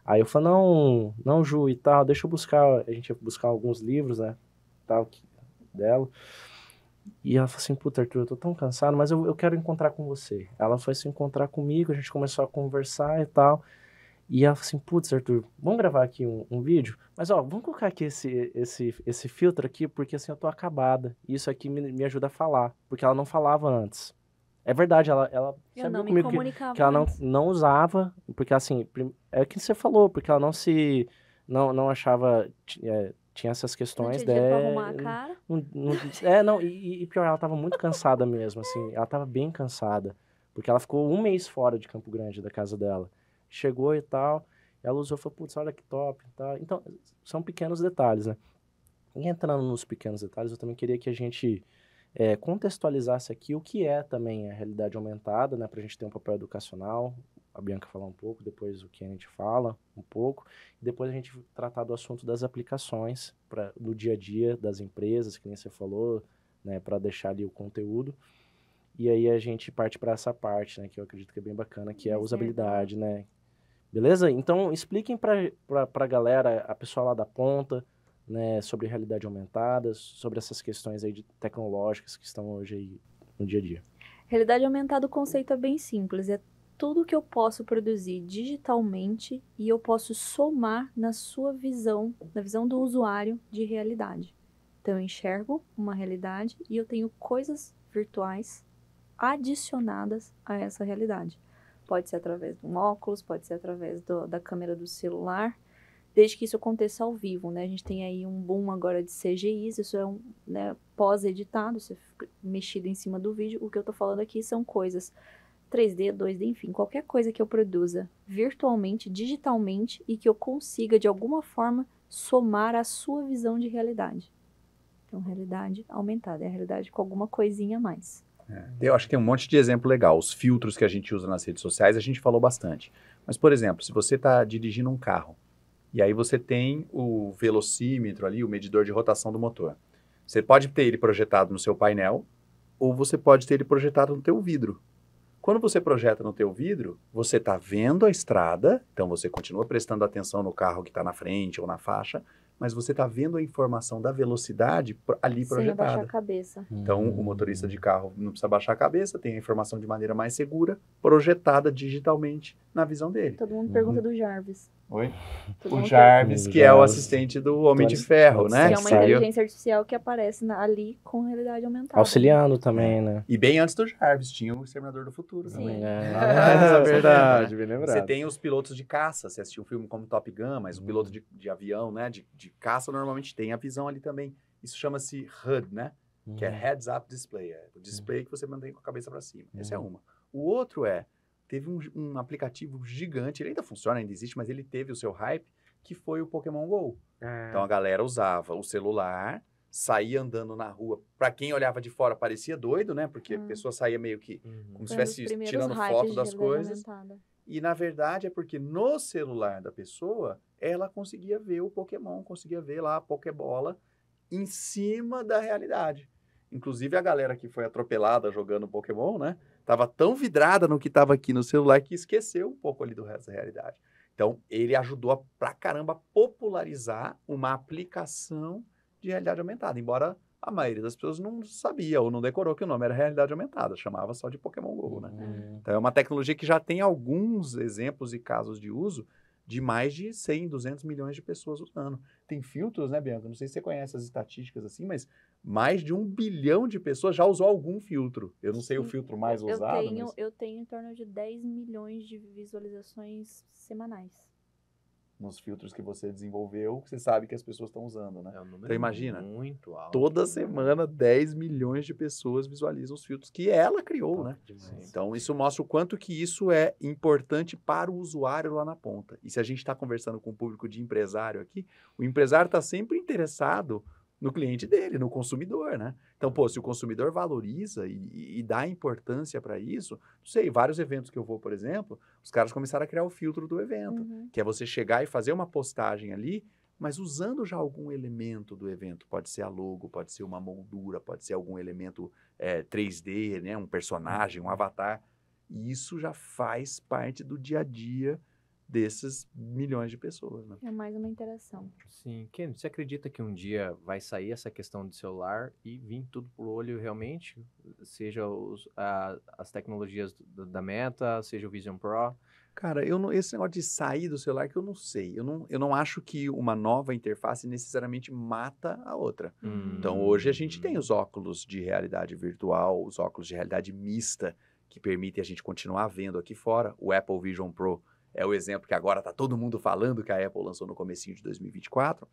Aí eu falei, não, não, Ju, e tal, deixa eu buscar, a gente ia buscar alguns livros, né, tal, que- dela. E ela falou assim, puta, Arthur, eu tô tão cansado, mas eu, eu quero encontrar com você. Ela foi se encontrar comigo, a gente começou a conversar e tal. E ela falou assim, putz, Arthur, vamos gravar aqui um, um vídeo? Mas, ó, vamos colocar aqui esse, esse, esse filtro aqui, porque assim, eu tô acabada. E isso aqui me, me ajuda a falar, porque ela não falava antes. É verdade, ela, ela sabia não me comigo que, comunicava que ela não, não usava, porque assim, é o que você falou, porque ela não se, não, não achava, é, tinha essas Não questões tinha dinheiro pra de- arrumar a cara. não- não- é, não, e, e pior, ela tava muito cansada mesmo, assim, ela tava bem cansada, porque ela ficou um mês fora de Campo Grande, da casa dela. Chegou e tal, ela usou e falou, putz, olha que top e tal. Então, são pequenos detalhes, né? E entrando nos pequenos detalhes, eu também queria que a gente é, contextualizasse aqui o que é também a realidade aumentada, né, pra gente ter um papel educacional, a Bianca falar um pouco, depois o que a gente fala um pouco, e depois a gente tratar do assunto das aplicações para no dia a dia das empresas, que nem você falou, né, para deixar ali o conteúdo. E aí a gente parte para essa parte, né, que eu acredito que é bem bacana, que é a ser usabilidade, né? Beleza? Então expliquem para a galera, a pessoa lá da ponta, né, sobre realidade aumentada, sobre essas questões aí de tecnológicas que estão hoje aí no dia a dia. Realidade aumentada, o conceito é bem simples. É tudo que eu posso produzir digitalmente e eu posso somar na sua visão, na visão do usuário de realidade. Então eu enxergo uma realidade e eu tenho coisas virtuais adicionadas a essa realidade. Pode ser através de um óculos, pode ser através do- da câmera do celular, desde que isso aconteça ao vivo, né? A gente tem aí um boom agora de CGIs, isso é um né, pós-editado, isso é mexido em cima do vídeo. O que eu tô falando aqui são coisas 3D, 2D, enfim, qualquer coisa que eu produza virtualmente, digitalmente e que eu consiga de alguma forma somar a sua visão de realidade. Então, realidade aumentada, é a realidade com alguma coisinha a mais. Eu acho que tem um monte de exemplo legal. Os filtros que a gente usa nas redes sociais, a gente falou bastante. Mas, por exemplo, se você está dirigindo um carro e aí você tem o velocímetro ali, o medidor de rotação do motor. Você pode ter ele projetado no seu painel ou você pode ter ele projetado no teu vidro. Quando você projeta no teu vidro, você está vendo a estrada, então você continua prestando atenção no carro que está na frente ou na faixa, mas você está vendo a informação da velocidade ali Sem abaixar projetada. a cabeça. Então, o motorista de carro não precisa baixar a cabeça, tem a informação de maneira mais segura, projetada digitalmente na visão dele. Todo mundo Uhum. pergunta do Jarvis. Oi? Todo O Jarvis, que é o assistente do Homem de Ferro, né? Que é uma inteligência artificial que aparece na- ali com realidade aumentada. Auxiliando também, né? E bem antes do Jarvis, tinha o Exterminador do Futuro Sim. também. É, Ah, verdade, bem Você lembrado. tem os pilotos de caça, você assistiu um filme como Top Gun, mas o Uhum. piloto de, de avião, né, de, de caça, normalmente tem a visão ali também. Isso chama-se HUD, né? que é Heads Up Display, é o display que você mantém com a cabeça para cima. Essa é Uhum. uma. O outro é, teve um, um aplicativo gigante, ele ainda funciona, ainda existe, mas ele teve o seu hype, que foi o Pokémon GO. É. Então a galera usava o celular, saía andando na rua. Para quem olhava de fora parecia doido, né? Porque a Hum. pessoa saía meio que Uhum. como se Foi dos estivesse tirando foto das coisas. E na verdade é porque no celular da pessoa, ela conseguia ver o Pokémon, conseguia ver lá a Pokébola em cima da realidade. Inclusive a galera que foi atropelada jogando Pokémon, né? Tava tão vidrada no que tava aqui no celular que esqueceu um pouco ali do resto da realidade. Então, ele ajudou a, pra caramba a popularizar uma aplicação de realidade aumentada, embora a maioria das pessoas não sabia ou não decorou que o nome era realidade aumentada, chamava só de Pokémon GO, né? Uhum. Então, é uma tecnologia que já tem alguns exemplos e casos de uso de mais de 100, 200 milhões de pessoas usando. Tem filtros, né, Bianca? Não sei se você conhece as estatísticas assim, mas mais de um bilhão de pessoas já usou algum filtro. Eu não sei o Sim. filtro mais eu usado, tenho, mas... eu tenho em torno de 10 milhões de visualizações semanais. Nos filtros que você desenvolveu, que você sabe que as pessoas estão usando, né? É um número Então, imagina, muito alto. Toda semana, 10 milhões de pessoas visualizam os filtros que ela criou, né? demais. Então, isso mostra o quanto que isso é importante para o usuário lá na ponta. E se a gente está conversando com o público de empresário aqui, o empresário está sempre interessado no cliente dele, no consumidor, né? Então, pô, se o consumidor valoriza e, e dá importância para isso, não sei, vários eventos que eu vou, por exemplo, os caras começaram a criar o filtro do evento, Uhum. que é você chegar e fazer uma postagem ali, mas usando já algum elemento do evento. Pode ser a logo, pode ser uma moldura, pode ser algum elemento é, 3D, né? Um personagem, um avatar. E isso já faz parte do dia a dia desses milhões de pessoas, né? É mais uma interação. Sim. Ken, você acredita que um dia vai sair essa questão do celular e vir tudo por olho realmente? Seja os- a- as tecnologias do- da Meta, seja o Vision Pro? Cara, eu não, esse negócio de sair do celular que eu não sei. Eu não, eu não acho que uma nova interface necessariamente mata a outra. Então, hoje a gente tem os óculos de realidade virtual, os óculos de realidade mista, que permitem a gente continuar vendo aqui fora. O Apple Vision Pro é o exemplo que agora está todo mundo falando que a Apple lançou no comecinho de 2024,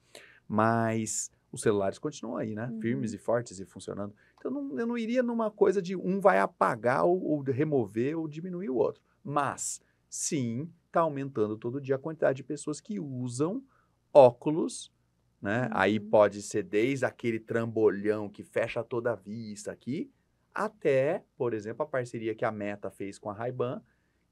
mas os celulares continuam aí, né? Uhum. Firmes e fortes e funcionando. Então, não- eu não iria numa coisa de um vai apagar ou, ou remover ou diminuir o outro. Mas, sim, está aumentando todo dia a quantidade de pessoas que usam óculos né? Aí Uhum. pode ser desde aquele trambolhão que fecha toda a vista aqui, até, por exemplo, a parceria que a Meta fez com a Ray-Ban,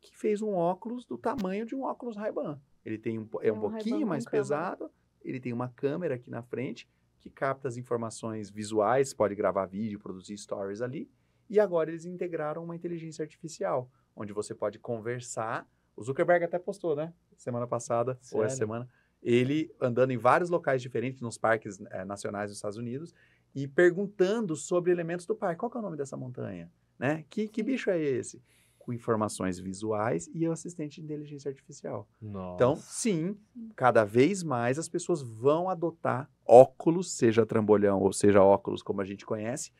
que fez um óculos do tamanho de um óculos Ray-Ban. Ele tem um, é É um um pouquinho mais câmera. pesado, ele tem uma câmera aqui na frente que capta as informações visuais, pode gravar vídeo, produzir stories ali, e agora eles integraram uma inteligência artificial, onde você pode conversar. O Zuckerberg até postou, né? Semana passada, ou essa Sério? semana, ele andando em vários locais diferentes, nos parques eh, nacionais dos Estados Unidos, e perguntando sobre elementos do parque. Qual é o nome dessa montanha? Né? Que, que bicho é esse? Com informações visuais e o assistente de inteligência artificial. Nossa. Então, sim, cada vez mais as pessoas vão adotar óculos, seja trambolhão ou seja óculos como a gente conhece,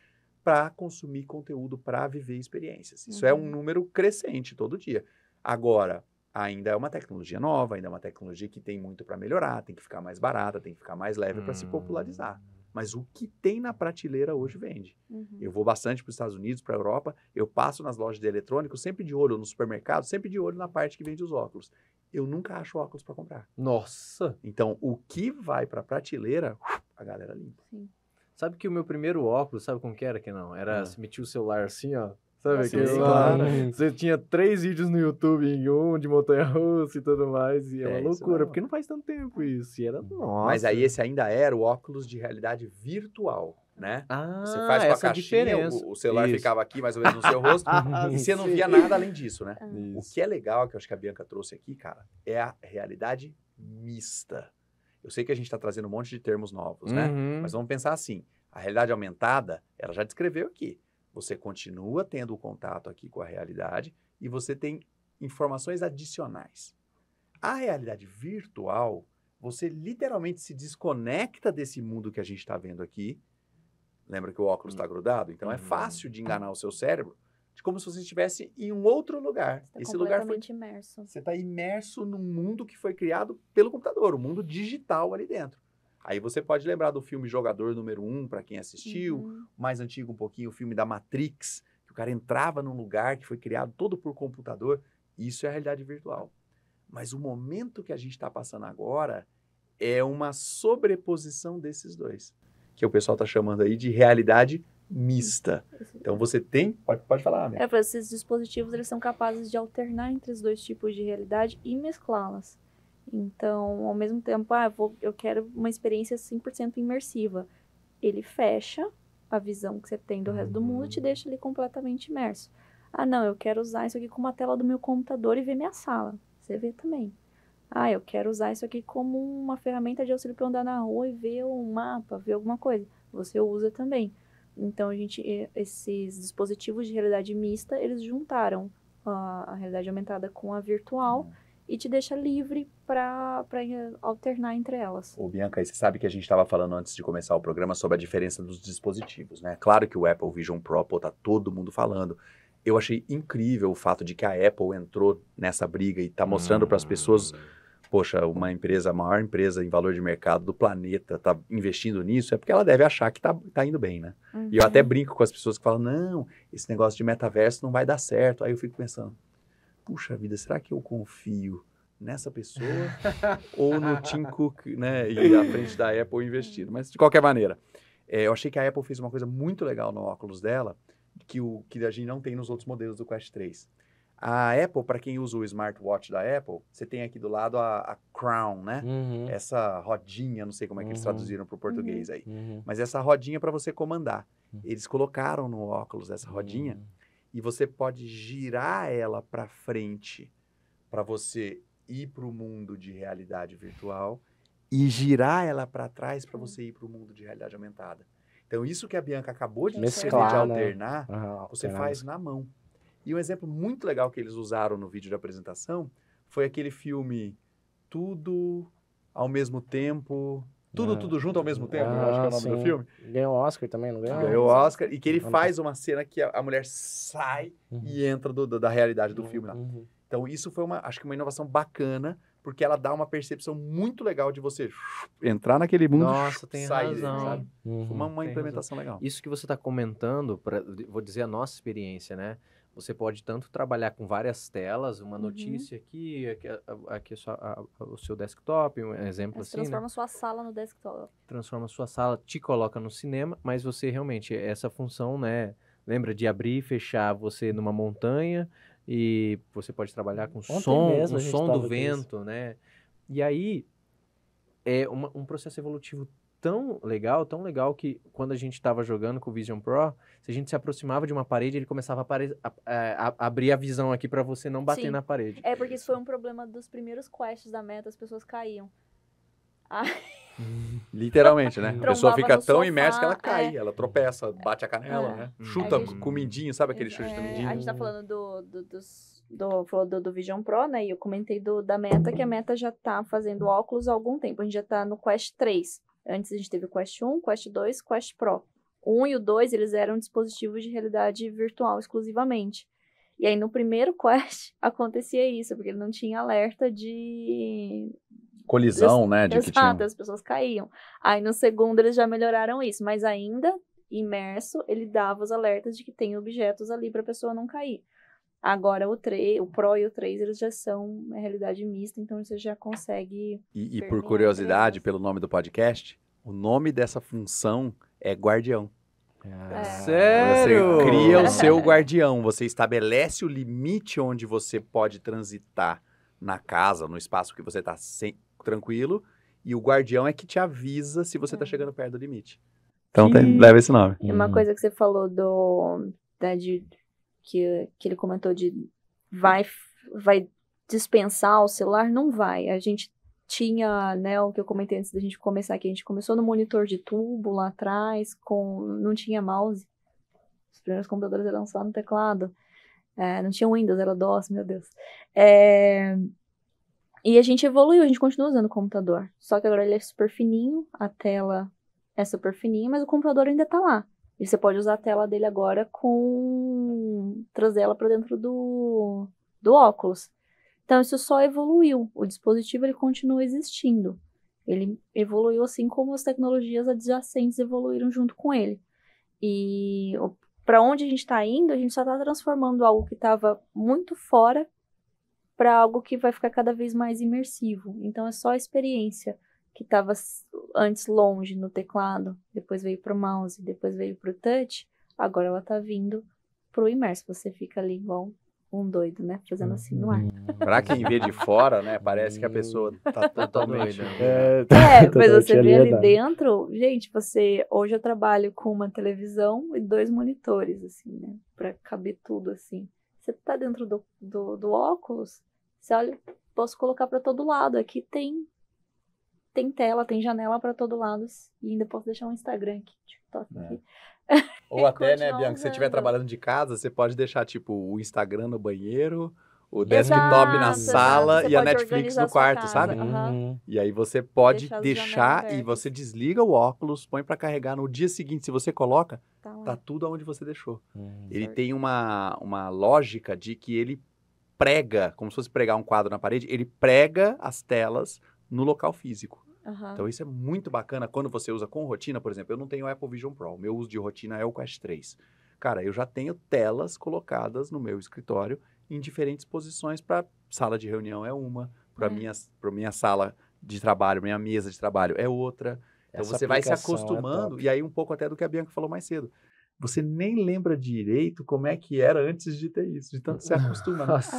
para consumir conteúdo, para viver experiências. Isso é um Uhum. número crescente todo dia. Agora, ainda é uma tecnologia nova, ainda é uma tecnologia que tem muito para melhorar, tem que ficar mais barata, tem que ficar mais leve para se popularizar. Mas o que tem na prateleira hoje vende. Uhum. Eu vou bastante para os Estados Unidos, para a Europa, eu passo nas lojas de eletrônicos, sempre de olho no supermercado, sempre de olho na parte que vende os óculos. Eu nunca acho óculos para comprar. Nossa! Então, o que vai para a prateleira, a galera limpa. Sim. Sabe que o meu primeiro óculos, sabe como que era que não? Era, Ah. você metia o celular assim, ó. Sabe Sim, aquele lá? claro. Você tinha três vídeos no YouTube em um, de montanha-russa e tudo mais. E é, É, uma loucura, mesmo. porque não faz tanto tempo isso. E era, nossa. Mas aí esse ainda era o óculos de realidade virtual, né? Ah, Você faz com a essa caixinha, o, o celular Isso. ficava aqui mais ou menos no seu rosto, e você não via nada além disso, né? O Isso. que é legal, que eu acho que a Bianca trouxe aqui, cara, é a realidade mista. Eu sei que a gente está trazendo um monte de termos novos, né? Uhum. Mas vamos pensar assim: a realidade aumentada, ela já descreveu aqui. Você continua tendo o contato aqui com a realidade e você tem informações adicionais. A realidade virtual, você literalmente se desconecta desse mundo que a gente está vendo aqui. Lembra que o óculos está grudado? Então é Uhum. fácil de enganar o seu cérebro, de como se você estivesse em um outro lugar. Você tá Esse lugar foi completamente imerso. você está imerso num mundo que foi criado pelo computador, o mundo digital ali dentro. Aí você pode lembrar do filme Jogador número 1, um, para quem assistiu, Uhum. mais antigo um pouquinho, o filme da Matrix, que o cara entrava num lugar que foi criado todo por computador. Isso é a realidade virtual. Mas o momento que a gente está passando agora é uma sobreposição desses dois, que o pessoal está chamando aí de realidade mista. Então você tem. Pode, pode falar, né? É, esses dispositivos eles são capazes de alternar entre os dois tipos de realidade e mesclá-las. Então, ao mesmo tempo, ah, eu vou- eu quero uma experiência 100% imersiva. Ele fecha a visão que você tem do resto do mundo e te Uhum. deixa ali completamente imerso. Ah, não, eu quero usar isso aqui como a tela do meu computador e ver minha sala. Você vê também. Ah, eu quero usar isso aqui como uma ferramenta de auxílio para andar na rua e ver um mapa, ver alguma coisa. Você usa também. Então, a gente, esses dispositivos de realidade mista, eles juntaram a, a realidade aumentada com a virtual e te deixa livre para alternar entre elas. Ô, Bianca, você sabe que a gente estava falando antes de começar o programa sobre a diferença dos dispositivos, né? Claro que o Apple Vision Pro, pô, tá todo mundo falando. Eu achei incrível o fato de que a Apple entrou nessa briga e tá mostrando para as pessoas poxa, uma empresa, a maior empresa em valor de mercado do planeta está investindo nisso, é porque ela deve achar que está tá indo bem, né? E eu Uhum. até brinco com as pessoas que falam, não, esse negócio de metaverso não vai dar certo. Aí eu fico pensando, puxa vida, será que eu confio nessa pessoa ou no Tim Cook, né, e à frente da Apple investindo? Mas de qualquer maneira, é, eu achei que a Apple fez uma coisa muito legal no óculos dela, que, o, que a gente não tem nos outros modelos do Quest 3. A Apple, para quem usa o smartwatch da Apple, você tem aqui do lado a, a Crown, né? Uhum. Essa rodinha, não sei como é que eles Uhum. traduziram para o português aí. Uhum. Mas essa rodinha para você comandar. Uhum. Eles colocaram no óculos essa rodinha Uhum. E você pode girar ela para frente para você ir para o mundo de realidade virtual e girar ela para trás para você ir para o mundo de realidade aumentada. Então isso que a Bianca acabou de descrever de Mesclar, né? alternar, Ah, você alternar faz na mão. E um exemplo muito legal que eles usaram no vídeo de apresentação foi aquele filme Tudo ao mesmo tempo, tudo Ah. tudo junto ao mesmo tempo, eu acho que é o Ah, nome do sim. filme. Ganhou Oscar também, não ganhou? Ganhou o Oscar e que ele faz uma cena que a, a mulher sai Uhum. e entra do- do- da realidade do filme lá. Uhum. Então isso foi uma, acho que uma inovação bacana, porque ela dá uma percepção muito legal de você entrar naquele mundo, Nossa, tem sair razão. sabe? Uhum. Uma, uma Tem implementação legal. Isso que você está comentando, pra, vou dizer a nossa experiência, né? Você pode tanto trabalhar com várias telas, uma Uhum. notícia aqui, aqui, aqui a sua- a- a- o seu desktop, um exemplo Mas assim, né? transforma sua sala no desktop. transforma a sua sala, te coloca no cinema, mas você realmente, essa função, né? Lembra de abrir e fechar você numa montanha e você pode trabalhar com Ontem som, mesmo gente som do vento, né? E aí é uma- um processo evolutivo tão legal, tão legal que quando a gente estava jogando com o Vision Pro, se a gente se aproximava de uma parede, ele começava a, a- a- a- abrir a visão aqui para você não bater Sim. na parede. É porque isso foi um problema dos primeiros quests da meta, as pessoas caíam. Ah, Literalmente, né? A pessoa fica tão sofá, imersa que ela é. cai, ela tropeça, bate a canela, É. né? Hum. Chuta A gente- com o mindinho, sabe aquele chute É, mindinho? a gente tá falando do, do, dos- do, do, do Vision Pro, né? E eu comentei do, da Meta, que a Meta já tá fazendo óculos há algum tempo. A gente já tá no Quest 3. Antes a gente teve o Quest 1, Quest 2, Quest Pro. O 1 e o 2, eles eram dispositivos de realidade virtual exclusivamente. E aí no primeiro Quest acontecia isso, porque ele não tinha alerta de Colisão, né? De que Exato, tinha... as pessoas caíam. Aí no segundo eles já melhoraram isso, mas ainda imerso, ele dava os alertas de que tem objetos ali para a pessoa não cair. Agora o 3, o Pro e o 3, eles já são uma realidade mista, então você já consegue E, e por curiosidade, pelo nome do podcast, o nome dessa função é guardião. Ah, É. Sério? Você cria o seu guardião, você estabelece o limite onde você pode transitar na casa, no espaço que você está tranquilo, e o guardião é que te avisa se você está É. chegando perto do limite. Então tem- leva esse nome. E uma Uhum. coisa que você falou do. Da, de, que, que ele comentou de vai, vai dispensar o celular, não vai. A gente tinha, né, o que eu comentei antes da gente começar aqui, a gente começou no monitor de tubo lá atrás, com não tinha mouse. Os primeiros computadores eram só no teclado. É, não tinha Windows, era DOS, meu Deus. É, e a gente evoluiu, a gente continua usando o computador. Só que agora ele é super fininho, a tela é super fininha, mas o computador ainda tá lá. E você pode usar a tela dele agora com. trazer ela para dentro do, do óculos. Então isso só evoluiu. O dispositivo ele continua existindo. Ele evoluiu assim como as tecnologias adjacentes evoluíram junto com ele. E para onde a gente está indo, a gente só está transformando algo que estava muito fora para algo que vai ficar cada vez mais imersivo. Então é só a experiência que estava antes longe no teclado, depois veio pro mouse, depois veio pro touch, agora ela tá vindo pro imerso. Você fica ali igual um doido, né? Fazendo assim no ar. Uhum. Pra quem vê de fora, né, parece que a pessoa tá totalmente... doida. É, É, mas totalmente você vê ali alienado. dentro, gente, você. Hoje eu trabalho com uma televisão e dois monitores, assim, né? Pra caber tudo assim. Você tá dentro do, do, do óculos, você olha, posso colocar pra todo lado. Aqui tem. Tem tela, tem janela pra todo lado. E ainda posso deixar um Instagram aqui, TikTok É. aqui. Ou até, né, Bianca, se você estiver trabalhando de casa, você pode deixar, tipo, o Instagram no banheiro, o desktop na sala e a Netflix no quarto, casa. sabe? Uhum. E aí você pode Deixar e você desliga o óculos, põe pra carregar no dia seguinte, se você coloca, Tá tá tudo aonde você deixou. Uhum. Ele tem uma, uma lógica de que ele prega, como se fosse pregar um quadro na parede, ele prega as telas no local físico. Aham. Então isso é muito bacana quando você usa com rotina, por exemplo, eu não tenho o Apple Vision Pro, o meu uso de rotina é o Quest 3. Cara, eu já tenho telas colocadas no meu escritório em diferentes posições para sala de reunião é uma, para É. minha para minha sala de trabalho, minha mesa de trabalho é outra. Então Essa você vai se é acostumando top. e aí um pouco até do que a Bianca falou mais cedo. Você nem lembra direito como é que era antes de ter isso, de tanto se acostuma. né? Nossa.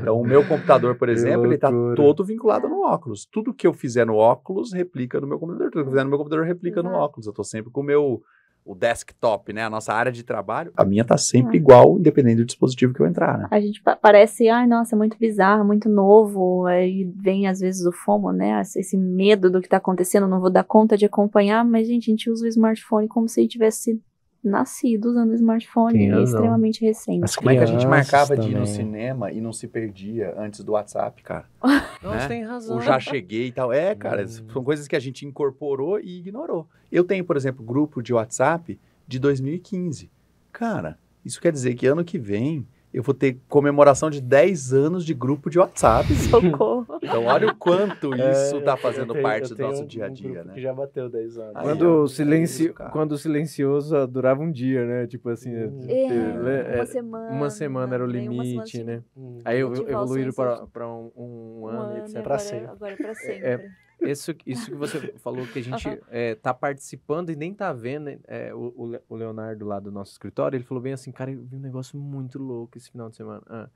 Então, o meu computador, por exemplo, ele está todo vinculado no óculos. Tudo que eu fizer no óculos replica no meu computador. Tudo que eu fizer no meu computador replica no óculos. Eu estou sempre com o meu o desktop, né? A nossa área de trabalho. A minha tá sempre É. igual, independente do dispositivo que eu entrar, né? A gente pa- parece, ai, nossa, muito bizarro, muito novo. Aí vem às vezes o FOMO, né? Esse esse medo do que tá acontecendo, não vou dar conta de acompanhar, mas gente, a gente usa o smartphone como se tivesse nascido usando smartphone. Tem É extremamente recente. As Como é que a gente marcava de ir no também. cinema e não se perdia antes do WhatsApp, cara? Nossa, né? tem razão. Ou já cheguei e tal. É, cara, Hum. são coisas que a gente incorporou e ignorou. Eu tenho, por exemplo, grupo de WhatsApp de 2015. Cara, isso quer dizer que ano que vem eu vou ter comemoração de 10 anos de grupo de WhatsApp. Socorro. Então, olha o quanto isso É, tá eu fazendo tenho- parte eu do nosso um- dia a um dia, grupo né? Que já bateu 10 anos. Aí, Quando, o silencio, é isso, quando o silencioso durava um dia, né? Tipo assim, Hum. É, é, uma semana. uma semana era o semana, limite, assim, né? Hum. Aí eu, o evoluíram para um, um Um ano, etc. Pra agora, sempre. agora é pra sempre. Isso, isso que você falou que a gente Aham. é, tá participando e nem tá vendo. é, o, o Leonardo lá do nosso escritório, ele falou bem assim, cara, eu vi um negócio muito louco esse final de semana. Ah,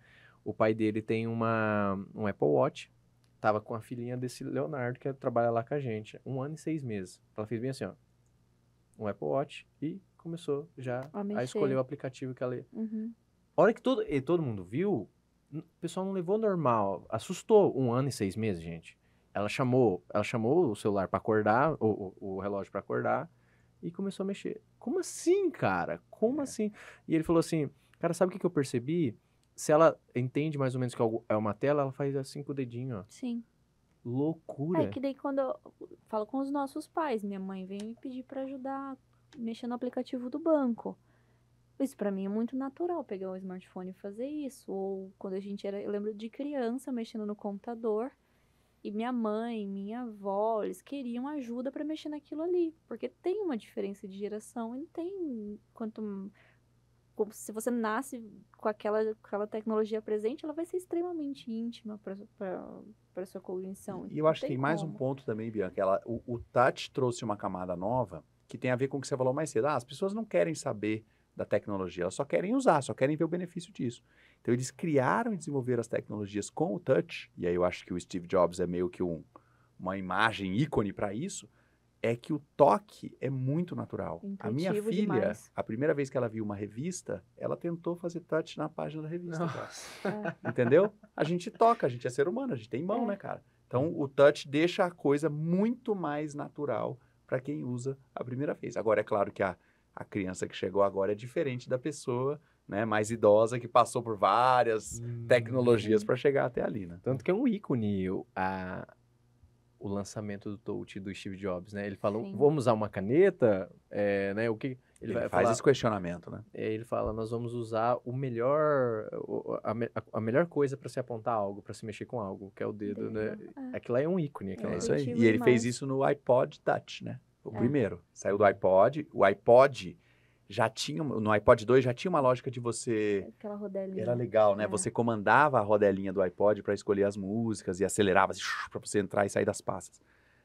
o pai dele tem uma, um Apple Watch, tava com a filhinha desse Leonardo, que trabalha lá com a gente, um ano e seis meses. Ela fez bem assim, ó, um Apple Watch e começou já A a, escolher o aplicativo que ela ia. Uhum. A hora que todo, e todo mundo viu, o pessoal não levou normal. Assustou um ano e seis meses, gente. Ela chamou, ela chamou o celular pra acordar, o, o, o relógio pra acordar, e começou a mexer. Como assim, cara? Como assim? E ele falou assim, cara, sabe o que, que eu percebi? Se ela entende mais ou menos que é uma tela, ela faz assim com o dedinho, ó. Sim. Loucura. É que daí quando eu falo com os nossos pais, minha mãe veio me pedir pra ajudar mexendo no aplicativo do banco. Isso pra mim é muito natural, pegar o smartphone e fazer isso. Ou quando a gente era, eu lembro de criança mexendo no computador e minha mãe, minha avó, eles queriam ajuda pra mexer naquilo ali, porque tem uma diferença de geração e não tem quanto como se você nasce com aquela, com aquela tecnologia presente, ela vai ser extremamente íntima para sua cognição. E eu Não acho que tem tem mais um como. ponto também, Bianca. Ela, o, o touch trouxe uma camada nova que tem a ver com o que você falou mais cedo. Ah, as pessoas não querem saber da tecnologia, elas só querem usar, só querem ver o benefício disso. Então eles criaram e desenvolveram as tecnologias com o touch, e aí eu acho que o Steve Jobs é meio que um, uma imagem ícone para isso, é que o toque é muito natural. A minha Intuitivo filha, demais. a primeira vez que ela viu uma revista, ela tentou fazer touch na página da revista. cara. Nossa. Entendeu? A gente toca, a gente é ser humano, a gente tem mão, É. né, cara? Então o touch deixa a coisa muito mais natural para quem usa a primeira vez. Agora, é claro que a, a criança que chegou agora é diferente da pessoa né, mais idosa que passou por várias tecnologias para chegar até ali, né? Tanto que é um ícone a, o lançamento do touch do Steve Jobs, né? Ele falou, Sim. vamos usar uma caneta, é, né? O que ele, Ele, vai faz falar, esse questionamento, né? é, ele fala, nós vamos usar o melhor, a, a- a melhor coisa para se apontar algo, para se mexer com algo, que é o dedo, né? É. Aquilo lá é um ícone, aquilo É lá. isso aí. E ele fez isso no iPod Touch, né? O É. primeiro. Saiu do iPod. O iPod já tinha, no iPod 2 já tinha uma lógica de você Aquela rodelinha. Era legal, né? É. Você comandava a rodelinha do iPod para escolher as músicas e acelerava para você entrar e sair das pastas.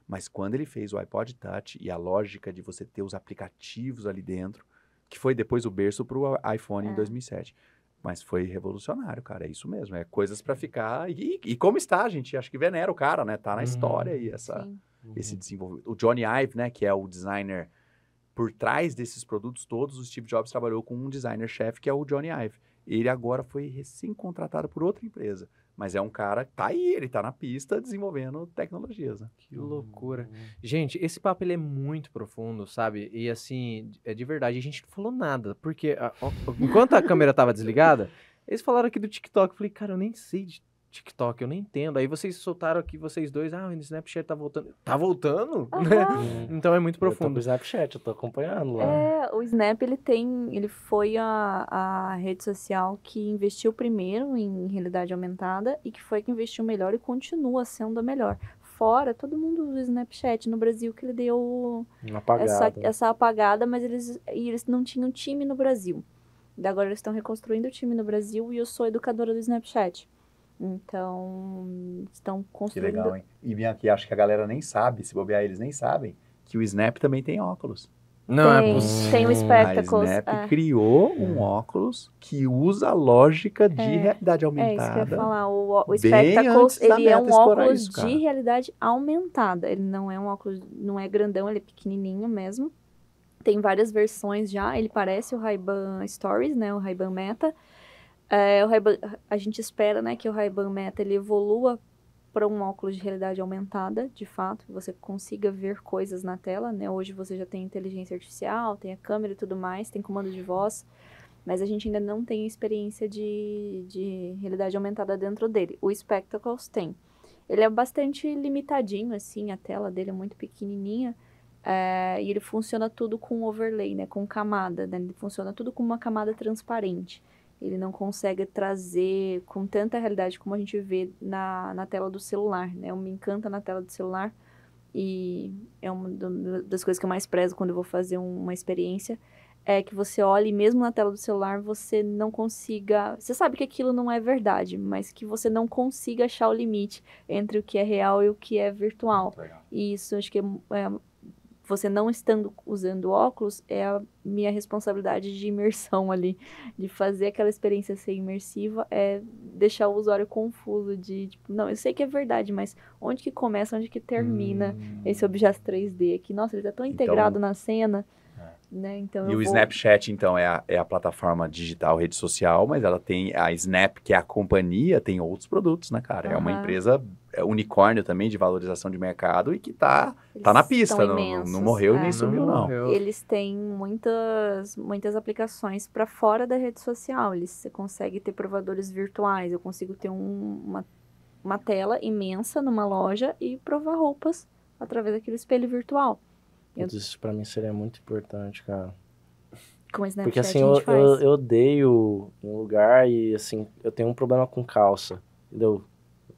Mas quando ele fez o iPod Touch e a lógica de você ter os aplicativos ali dentro, que foi depois o berço para o iPhone em É. 2007. Mas foi revolucionário, cara. É isso mesmo. É coisas para ficar. E, e como está, gente? Acho que venera o cara, né? Tá na Uhum. história aí essa, Sim. esse desenvolvimento. O Johnny Ive, né, que é o designer por trás desses produtos todos, o Steve Jobs trabalhou com um designer-chefe que é o Johnny Ive. Ele agora foi recém-contratado por outra empresa, mas é um cara que tá aí, ele tá na pista desenvolvendo tecnologias, né? Que loucura. Gente, esse papo ele é muito profundo, sabe? E assim, é de verdade, a gente não falou nada, porque a- ó, enquanto a câmera tava desligada, eles falaram aqui do TikTok, eu falei, cara, eu nem sei de TikTok, eu não entendo. Aí vocês soltaram aqui, vocês dois, ah, o Snapchat tá voltando. Tá voltando? Aham. então é muito Eu tô profundo. Snapchat, eu tô acompanhando lá. É, o Snap ele tem, ele foi a, a rede social que investiu primeiro em realidade aumentada e que foi que investiu melhor e continua sendo a melhor. Fora, todo mundo usa o Snapchat no Brasil que ele deu Uma apagada. essa, essa apagada, mas eles, e eles não tinham time no Brasil. Agora eles estão reconstruindo o time no Brasil e eu sou educadora do Snapchat. Então, estão Que construindo. legal, hein? E Bianchi, acho que a galera nem sabe, se bobear eles nem sabem, que o Snap também tem óculos. Não é Tem, possível. tem o Spectacles. a Snap é. criou um óculos que usa a lógica de É, realidade É isso que eu ia aumentada. falar. O, o Spectacles, ele é um óculos isso, de realidade aumentada. Ele não é um óculos, não é grandão, ele é pequenininho mesmo. Tem várias versões já. Ele parece o Ray-Ban Stories, né? O Ray-Ban Meta. É, a gente espera, né, que o Ray-Ban Meta ele evolua para um óculos de realidade aumentada, de fato, que você consiga ver coisas na tela, né? Hoje você já tem inteligência artificial, tem a câmera e tudo mais, tem comando de voz, mas a gente ainda não tem experiência de, de realidade aumentada dentro dele. O Spectacles tem. Ele é bastante limitadinho, assim, a tela dele é muito pequenininha, é, e ele funciona tudo com overlay, né? Com camada, né? Ele funciona tudo com uma camada transparente. Ele não consegue trazer com tanta realidade como a gente vê na, na tela do celular, né? Eu me encanta na tela do celular e é uma das coisas que eu mais prezo quando eu vou fazer um- uma experiência é que você olhe mesmo na tela do celular você não consiga, você sabe que aquilo não é verdade, mas que você não consiga achar o limite entre o que é real e o que é virtual. E isso acho que é, é- você não estando usando óculos é a minha responsabilidade de imersão ali, de fazer aquela experiência ser imersiva, é deixar o usuário confuso de, tipo, não, eu sei que é verdade, mas onde que começa, onde que termina Hum. esse objeto 3D aqui? Nossa, ele tá tão Então- integrado na cena, né? Então E o vou... Snapchat, então, é a, é a plataforma digital, rede social, mas ela tem a Snap, que é a companhia, tem outros produtos, né, cara? É uma empresa é, unicórnio também de valorização de mercado e que tá, Eles tá na pista, não, não- imensos, não morreu é. nem sumiu, não. Eles têm muitas, muitas aplicações para fora da rede social. Eles, você consegue ter provadores virtuais. Eu consigo ter um- uma, uma tela imensa numa loja e provar roupas através daquele espelho virtual. Eu- Isso pra mim seria muito importante, cara. Com Snapchat Porque assim, a eu, eu, eu odeio um lugar e assim, eu tenho um problema com calça. Entendeu?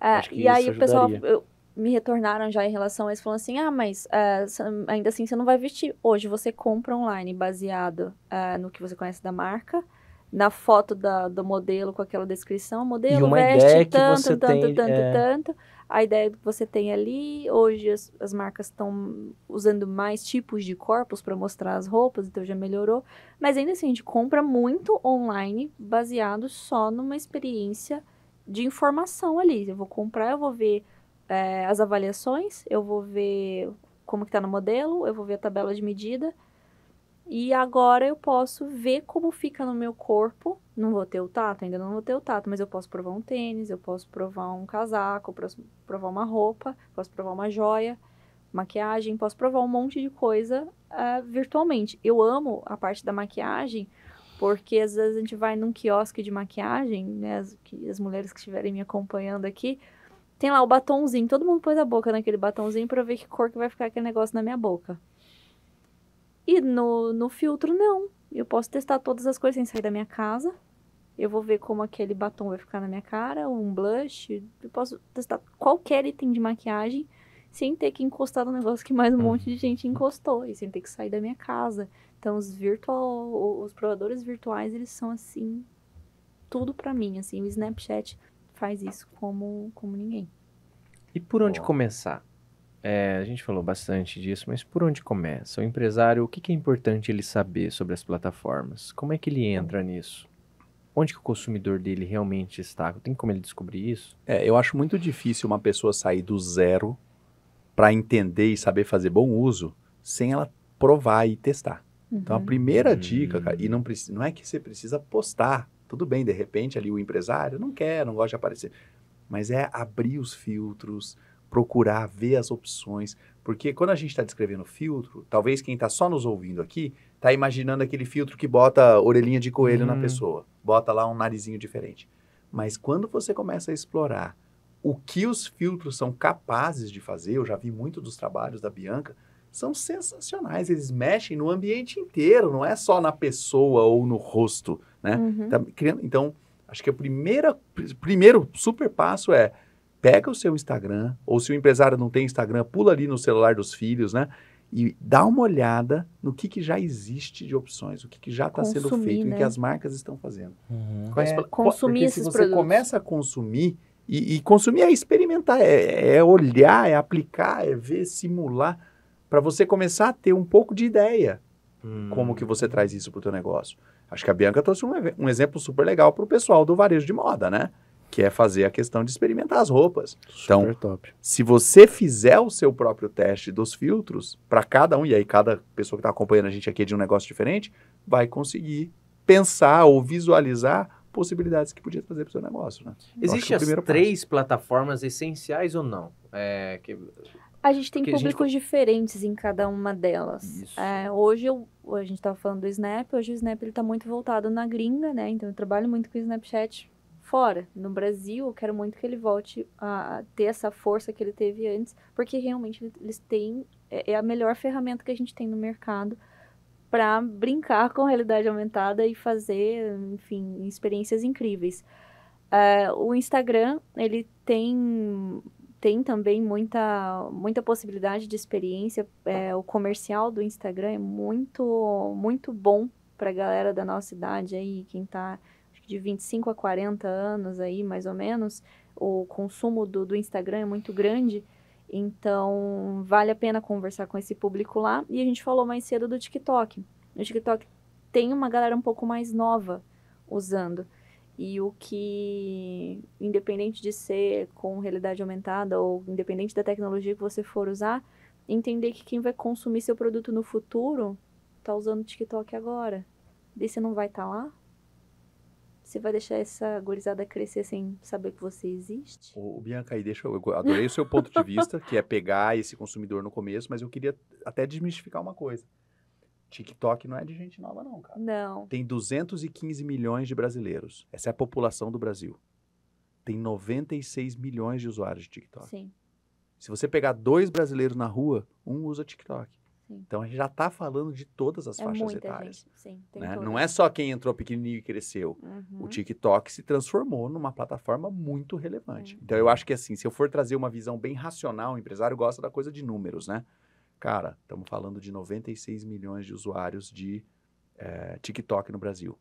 É, e aí o pessoal eu- me retornaram já em relação a isso, falando assim, ah, mas é, cê- ainda assim você não vai vestir. Hoje você compra online baseado é, no que você conhece da marca, na foto da, do modelo com aquela descrição, modelo veste tanto, tanto, tem, tanto, é. tanto. A ideia que você tem ali, hoje as, as marcas estão usando mais tipos de corpos para mostrar as roupas, então já melhorou. Mas ainda assim, a gente compra muito online baseado só numa experiência de informação ali. Eu vou comprar, eu vou ver é, as avaliações, eu vou ver como que tá no modelo, eu vou ver a tabela de medida. E agora eu posso ver como fica no meu corpo. Não vou ter o tato, ainda não vou ter o tato, mas eu posso provar um tênis, eu posso provar um casaco, posso provar uma roupa, posso provar uma joia, maquiagem, posso provar um monte de coisa ah, virtualmente. Eu amo a parte da maquiagem, porque às vezes a gente vai num quiosque de maquiagem, né? As, que, as mulheres que estiverem me acompanhando aqui, tem lá o batonzinho, todo mundo pôs a boca naquele batonzinho pra ver que cor que vai ficar aquele negócio na minha boca. E no, no filtro, não. Eu posso testar todas as coisas sem sair da minha casa. Eu vou ver como aquele batom vai ficar na minha cara, um blush. Eu posso testar qualquer item de maquiagem sem ter que encostar no negócio que mais um monte de gente encostou. E sem ter que sair da minha casa. Então, os virtual, os provadores virtuais, eles são assim, tudo pra mim, assim. O Snapchat faz isso como, como ninguém. E por onde Boa. começar? É, a gente falou bastante disso, mas por onde começa? O empresário, o que, que é importante ele saber sobre as plataformas? Como é que ele entra nisso? Onde que o consumidor dele realmente está? Tem como ele descobrir isso? É, eu acho muito difícil uma pessoa sair do zero para entender e saber fazer bom uso sem ela provar e testar. Então, a Uhum. primeira Hum. dica, cara, e não, preci- não é que você precisa postar. Tudo bem, de repente, ali o empresário não quer, não gosta de aparecer. Mas é abrir os filtros, procurar, ver as opções. Porque quando a gente está descrevendo filtro, talvez quem está só nos ouvindo aqui está imaginando aquele filtro que bota orelhinha de coelho na Hum. pessoa, bota lá um narizinho diferente. Mas quando você começa a explorar o que os filtros são capazes de fazer, eu já vi muito dos trabalhos da Bianca, são sensacionais. Eles mexem no ambiente inteiro, não é só na pessoa ou no rosto, né? Uhum. Tá criando- Então, acho que o primeiro super passo é pega o seu Instagram, ou se o empresário não tem Instagram, pula ali no celular dos filhos, né? E dá uma olhada no que, que já existe de opções, o que, que já está sendo feito, né? em que as marcas estão fazendo. Uhum. Quais É, consumir porque esses se você produtos. começa a consumir, e, e consumir é experimentar, é, é olhar, é aplicar, é ver, simular, para você começar a ter um pouco de ideia como que você traz isso para o teu negócio. Acho que a Bianca trouxe um, um exemplo super legal para o pessoal do varejo de moda, né? Que é fazer a questão de experimentar as roupas. Então, Super top. se você fizer o seu próprio teste dos filtros para cada um, e aí cada pessoa que está acompanhando a gente aqui é de um negócio diferente, vai conseguir pensar ou visualizar possibilidades que podia trazer para o seu negócio, né? Existem é o as primeiro passo. três plataformas essenciais ou não? É, que- A gente tem Porque a gente públicos diferentes em cada uma delas. É, hoje eu, a gente estava falando do Snap, hoje o Snap ele tá muito voltado na gringa, né? Então eu trabalho muito com o Snapchat fora. No Brasil, eu quero muito que ele volte a ter essa força que ele teve antes, porque realmente eles têm é, é a melhor ferramenta que a gente tem no mercado para brincar com a realidade aumentada e fazer, enfim, experiências incríveis. É, o Instagram, ele tem tem também muita, muita possibilidade de experiência. É, o comercial do Instagram é muito, muito bom para a galera da nossa idade aí, quem tá que de 25 a 40 anos aí, mais ou menos. O consumo do, do Instagram é muito grande, então vale a pena conversar com esse público lá. E a gente falou mais cedo do TikTok. O TikTok tem uma galera um pouco mais nova usando. E o que, independente de ser com realidade aumentada ou independente da tecnologia que você for usar, entender que quem vai consumir seu produto no futuro tá usando o TikTok agora. Daí você não vai estar lá? Você vai deixar essa gorizada crescer sem saber que você existe? O Bianca aí, deixa eu, eu adorei o seu ponto de vista, que é pegar esse consumidor no começo, mas eu queria até desmistificar uma coisa. TikTok não é de gente nova não, cara. Não. Tem 215 milhões de brasileiros. Essa é a população do Brasil. Tem 96 milhões de usuários de TikTok. Sim. Se você pegar dois brasileiros na rua, um usa TikTok. Sim. Então a gente já está falando de todas as é faixas muita etárias. gente. Sim, tem né? Não é só quem entrou pequenininho e cresceu. Uhum. O TikTok se transformou numa plataforma muito relevante. Uhum. Então eu acho que assim, se eu for trazer uma visão bem racional, o empresário gosta da coisa de números, né? Cara, estamos falando de 96 milhões de usuários de eh, TikTok no Brasil.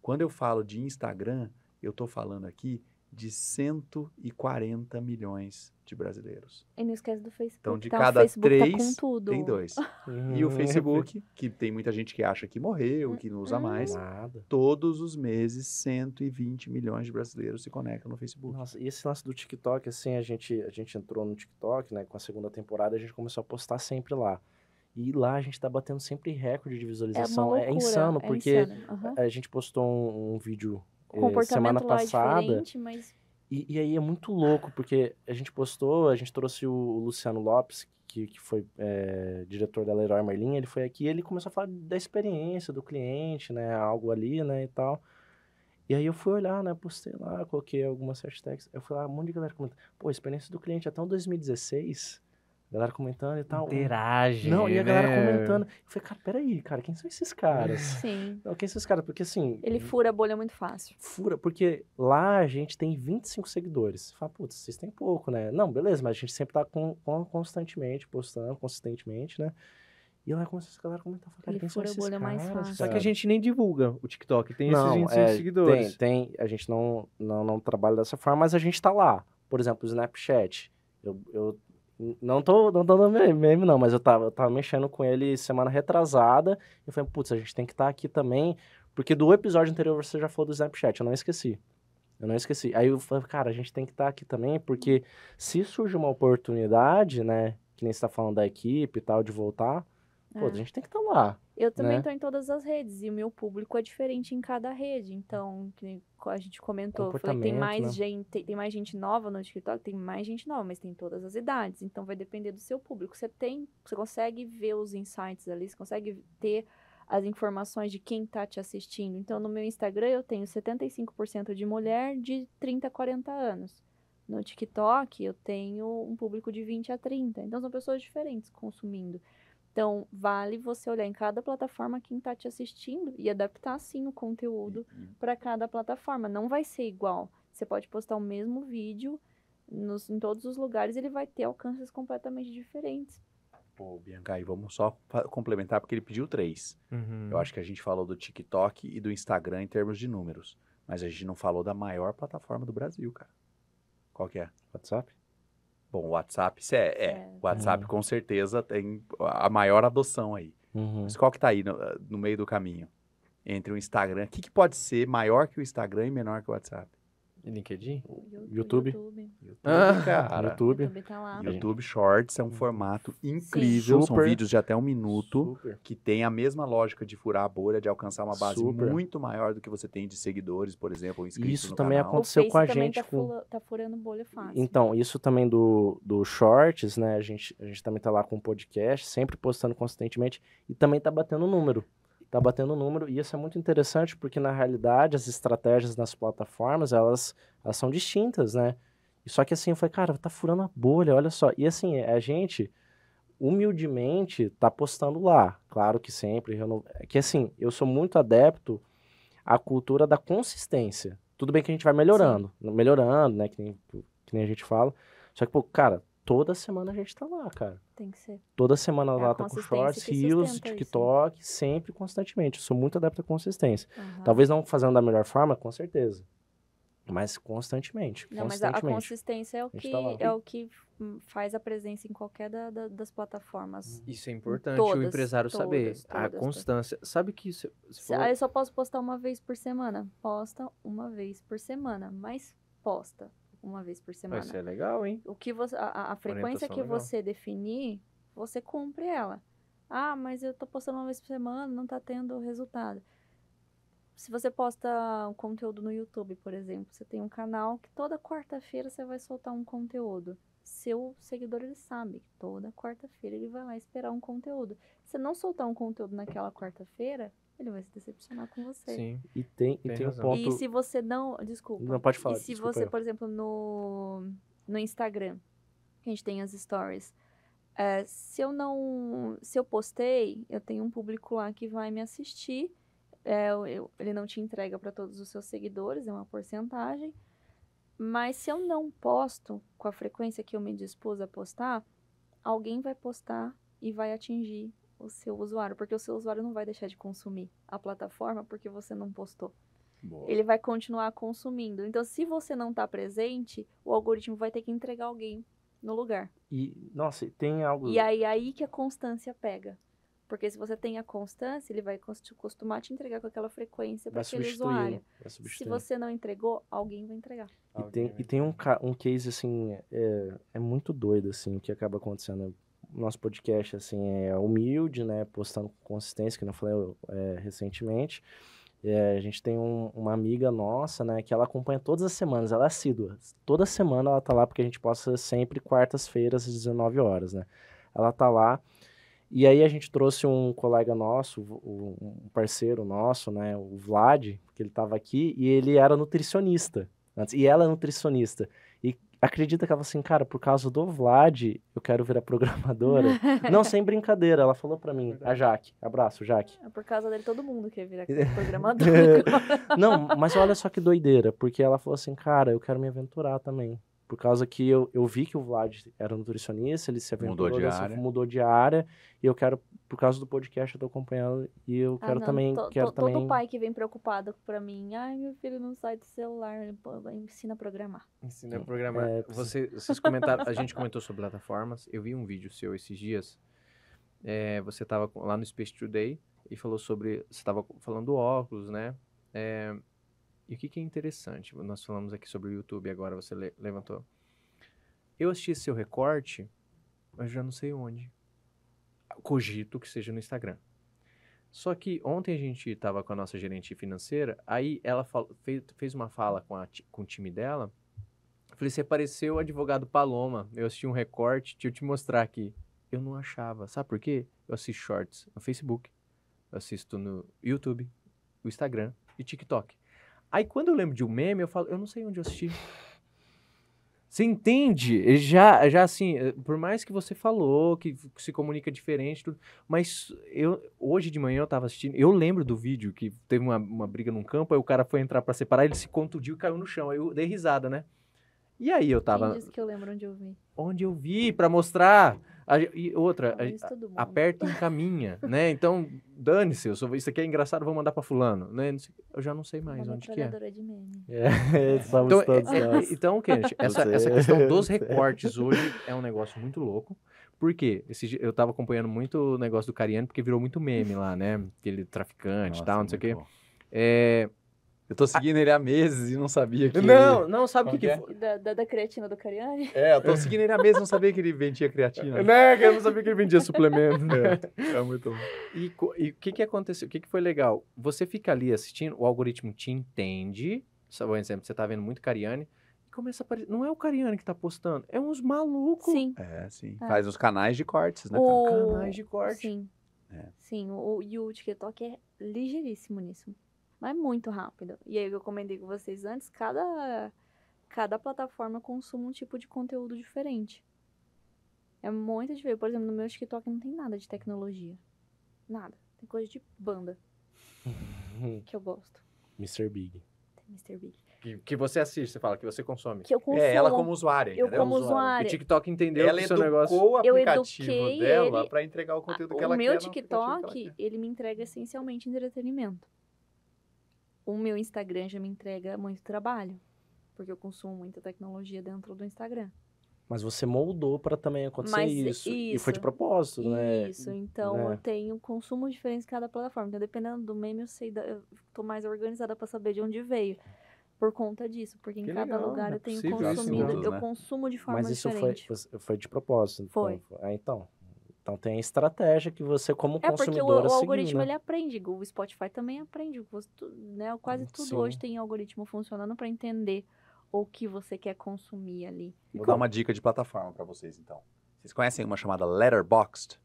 Quando eu falo de Instagram, eu estou falando aqui de 140 milhões de brasileiros. E não esquece do Facebook. Então, de tá? cada tá três, com tudo. Tem dois. E o Uhum. Facebook, que tem muita gente que acha que morreu, que não usa Hum. mais. Nada. Todos os meses, 120 milhões de brasileiros se conectam no Facebook. Nossa, e esse lance do TikTok, assim, a gente, a gente entrou no TikTok, né? Com a segunda temporada, a gente começou a postar sempre lá. E lá a gente tá batendo sempre recorde de É uma visualização. loucura. É, insano, é porque insano. Aham. a gente postou um, um vídeo O comportamento semana é passada. diferente, mas E, e aí é muito louco, porque a gente postou, a gente trouxe o Luciano Lopes, que, que foi é, diretor da Leroy Merlin, ele foi aqui e ele começou a falar da experiência do cliente, né, algo ali, né, e tal. E aí eu fui olhar, né, postei lá, coloquei algumas hashtags, eu fui lá, um monte de galera comentando, pô, a experiência do cliente até o 2016, galera comentando e tal. Interage. Não, e a galera né? comentando. Eu falei, cara, peraí, cara, quem são esses caras? sim. Não, quem são esses caras? Porque assim, Ele fura a bolha muito fácil. fura, porque lá a gente tem 25 seguidores. Você Fala, putz, vocês têm pouco, né? Não, beleza, mas a gente sempre tá com, com- constantemente, postando, consistentemente, né? E lá começou essa galera a comentar, fala, cara, Ele quem são fura a esses bolha mais caras, fácil. Só que a gente nem divulga o TikTok. Tem esses não, 25 é, seguidores. Tem, tem, a gente não, não, não trabalha dessa forma, mas a gente tá lá. Por exemplo, o Snapchat. Eu, eu não tô não tô dando meme, não, mas eu tava, eu tava mexendo com ele semana retrasada. E falei, putz, a gente tem que estar aqui também. Porque do episódio anterior você já falou do Snapchat, eu não esqueci. Eu não esqueci. Aí eu falei, cara, a gente tem que estar aqui também, porque se surge uma oportunidade, né? Que nem você tá falando da equipe e tal, de voltar, pô, É. a gente tem que estar lá. Eu também né? tô em todas as redes e o meu público é diferente em cada rede. Então, a gente comentou, eu falei tem mais né? gente, tem, tem mais gente nova no TikTok, tem mais gente nova, mas tem todas as idades. Então vai depender do seu público. Você tem, você consegue ver os insights ali, você consegue ter as informações de quem tá te assistindo. Então, no meu Instagram eu tenho 75% de mulher de 30 a 40 anos. No TikTok, eu tenho um público de 20 a 30. Então, são pessoas diferentes consumindo. Então, vale você olhar em cada plataforma quem está te assistindo e adaptar, sim, o conteúdo para cada plataforma. Não vai ser igual. Você pode postar o mesmo vídeo nos, em todos os lugares, ele vai ter alcances completamente diferentes. Pô, Bianca, aí vamos só complementar, porque ele pediu três. Uhum. Eu acho que a gente falou do TikTok e do Instagram em termos de números. Mas a gente não falou da maior plataforma do Brasil, cara. Qual que é? WhatsApp? Bom, o WhatsApp, é, é. É. O WhatsApp Uhum. com certeza tem a maior adoção aí. Uhum. Mas qual que tá aí no, no meio do caminho? Entre o Instagram. O que, que pode ser maior que o Instagram e menor que o WhatsApp? LinkedIn? YouTube? YouTube, Ah, cara. YouTube. YouTube tá lá. YouTube Shorts é um formato incrível. São vídeos de até um minuto. Super. que tem a mesma lógica de furar a bolha, de alcançar uma base Super. muito maior do que você tem de seguidores, por exemplo, ou inscritos Isso no também canal. aconteceu o com a gente Tá, com- fula- tá furando bolha fácil. Então, isso também do, do Shorts, né? A gente, a gente também tá lá com o podcast, sempre postando consistentemente, e também tá batendo número. Tá batendo número, e isso é muito interessante, porque na realidade as estratégias nas plataformas, elas, elas são distintas, né? E só que assim, eu falei, cara, tá furando a bolha, olha só. E assim, a gente, humildemente, tá postando lá. Claro que sempre. reno- é Que assim, eu sou muito adepto à cultura da consistência. Tudo bem que a gente vai melhorando, melhorando, né? Que nem, que nem a gente fala. Só que, pô, cara, toda semana a gente tá lá, cara. Tem que ser. Toda semana É lá tá com shorts, reels, sustenta isso, TikTok, sempre constantemente. Eu sou muito adepto à consistência. Aham. Talvez não fazendo da melhor forma, com certeza. Mas constantemente. Não, mas a, a constantemente. consistência é o que, tá é o que hum, faz a presença em qualquer da- da- das plataformas. Isso é importante o Todas, empresário saber. todas, a todas, constância. Sabe que isso. se Se- for- Ah, eu só posso postar uma vez por semana. Posta uma vez por semana, mas posta uma vez por semana. Vai ser legal, hein? O que você, a- a, frequência que legal. você definir, você cumpre ela. Ah, mas eu tô postando uma vez por semana, não tá tendo resultado. Se você posta um conteúdo no YouTube, por exemplo, você tem um canal que toda quarta-feira você vai soltar um conteúdo. Seu seguidor ele sabe que toda quarta-feira ele vai lá esperar um conteúdo. Se não soltar um conteúdo naquela quarta-feira, ele vai se decepcionar com você. Sim. E tem, e Tem tem um ponto. E se você não. Desculpa. Não, pode falar, E se desculpa você, eu. por exemplo, no, no Instagram, que a gente tem as stories. é, se eu não. Se eu postei, eu tenho um público lá que vai me assistir. é, eu- eu- ele não te entrega para todos os seus seguidores, é uma porcentagem. Mas se eu não posto com a frequência que eu me dispus a postar, alguém vai postar e vai atingir o seu usuário, porque o seu usuário não vai deixar de consumir a plataforma porque você não postou ele vai continuar consumindo. Então, se você não tá presente, o algoritmo vai ter que entregar alguém no lugar. E, nossa, e tem algo. E aí, aí que a constância pega. Porque se você tem a constância, ele vai costu- costumar te entregar com aquela frequência para aquele usuário. Se você não entregou, alguém vai entregar. E tem, e tem um, um case, assim, é, é muito doido, assim, o que acaba acontecendo. Nosso podcast, assim, é humilde, né, postando com consistência, que eu não falei é, recentemente. É, a gente tem um- uma amiga nossa, né, que ela acompanha todas as semanas, ela é assídua. Toda semana ela tá lá, porque a gente posta sempre quartas-feiras, às 19 horas, né. Ela tá lá, e aí a gente trouxe um colega nosso, um parceiro nosso, né, o Vlad, que ele tava aqui, e ele era nutricionista antes. E ela é nutricionista. Acredita que ela falou assim, cara, por causa do Vlad, eu quero virar programadora. Não, sem brincadeira. Ela falou pra mim, a Jaque. Abraço, Jaque. É por causa dele, todo mundo quer virar programador. Não, mas olha só que doideira, porque ela falou assim, cara, eu quero me aventurar também. Por causa que eu, eu vi que o Vlad era nutricionista, ele se Mudou aventurou, de dessa- área. mudou de área, e eu quero, por causa do podcast, eu tô acompanhando, e eu Ah, quero não, também, to- quero to- também... Todo pai que vem preocupado pra mim, ai, meu filho não sai do celular, ele ensina a programar. Ensina a programar. É, Você, vocês comentaram, a gente comentou sobre plataformas. Eu vi um vídeo seu esses dias. É, você estava lá no Space Today e falou sobre. Você estava falando do óculos, né? É, e o que, que é interessante? Nós falamos aqui sobre o YouTube, agora você le- levantou. Eu assisti seu recorte, mas já não sei onde. Cogito que seja no Instagram. Só que ontem a gente estava com a nossa gerente financeira, aí ela fez, fez uma fala com, a com o time dela. Falei, você pareceu o advogado Paloma. Eu assisti um recorte, deixa eu te mostrar aqui. Eu não achava. Sabe por quê? Eu assisto shorts no Facebook, eu assisto no YouTube, o Instagram e TikTok. Aí quando eu lembro de um meme, eu falo, eu não sei onde eu assisti. Você entende? Já, já assim, eh, por mais que você falou que se comunica diferente, tudo, mas eu hoje de manhã eu tava assistindo, eu lembro do vídeo que teve uma, uma briga num campo, aí o cara foi entrar pra separar, ele se contundiu e caiu no chão, aí eu dei risada, né? E aí eu Quem tava disse que eu lembro onde eu vi? onde eu vi pra mostrar a- e outra, a- aperta e encaminha, né? Então, dane-se, eu sou, isso aqui é engraçado, vou mandar pra fulano, né? Não sei- Eu já não sei mais Uma onde que é. de meme. É, Então, é- é- então Kenneth, essa, Você- essa questão dos recortes hoje é um negócio muito louco. Por quê? Esse, eu tava acompanhando muito o negócio do Cariani, porque virou muito meme lá, né? Aquele traficante e tal, não sei o quê. bom. É... Eu tô seguindo ele há meses e não sabia que... Não, não, sabe o que, que que foi? Da, da, da creatina do Cariani? É, eu tô seguindo ele há meses e não sabia que ele vendia creatina. Né, que eu não sabia que ele vendia suplemento. É muito bom. E e o que, que aconteceu? O que, que foi legal? Você fica ali assistindo, o algoritmo te entende. Só, Por exemplo, você tá vendo muito Cariani. E começa a aparecer. Não é o Cariani que tá postando, é uns malucos. Sim. É, sim. É. Faz os canais de cortes, né? O... Canais de corte. Sim. É. Sim, o, e o TikTok é ligeiríssimo nisso. Mas muito rápido. E aí eu comentei com vocês antes, cada, cada plataforma consome um tipo de conteúdo diferente. É muito diferente. Por exemplo, no meu TikTok não tem nada de tecnologia. Nada. Tem coisa de banda, que eu gosto. Mr. Big. Tem Mr. Big. Que, que você assiste, você fala, que você consome. Que eu consumo. É, ela como usuária, Eu como O usuária. TikTok entendeu Ela que o seu educou negócio. o aplicativo dela ele- pra entregar o conteúdo que o ela meu quer que ela TikTok, ele me entrega essencialmente entretenimento. O meu Instagram já me entrega muito trabalho. Porque eu consumo muita tecnologia dentro do Instagram. Mas você moldou pra também acontecer Mas isso. E foi de isso. propósito, né? Isso, então né? eu tenho consumos diferentes em cada plataforma. Então, dependendo do meme, eu sei, da, eu tô mais organizada pra saber de onde veio. Por conta disso, porque em Que cada legal, lugar é eu tenho isso, consumido. não. eu né? consumo de forma Mas isso foi, diferente. você- foi de propósito. então. Foi. Ah, então. Então tem a estratégia que você, como É porque o, consumidora, o seguiu, algoritmo né? ele aprende, o Spotify também aprende, né? Quase tudo Sim. hoje tem algoritmo funcionando para entender o que você quer consumir ali. Vou dar uma dica de plataforma pra vocês, então. Vocês conhecem uma chamada Letterboxd?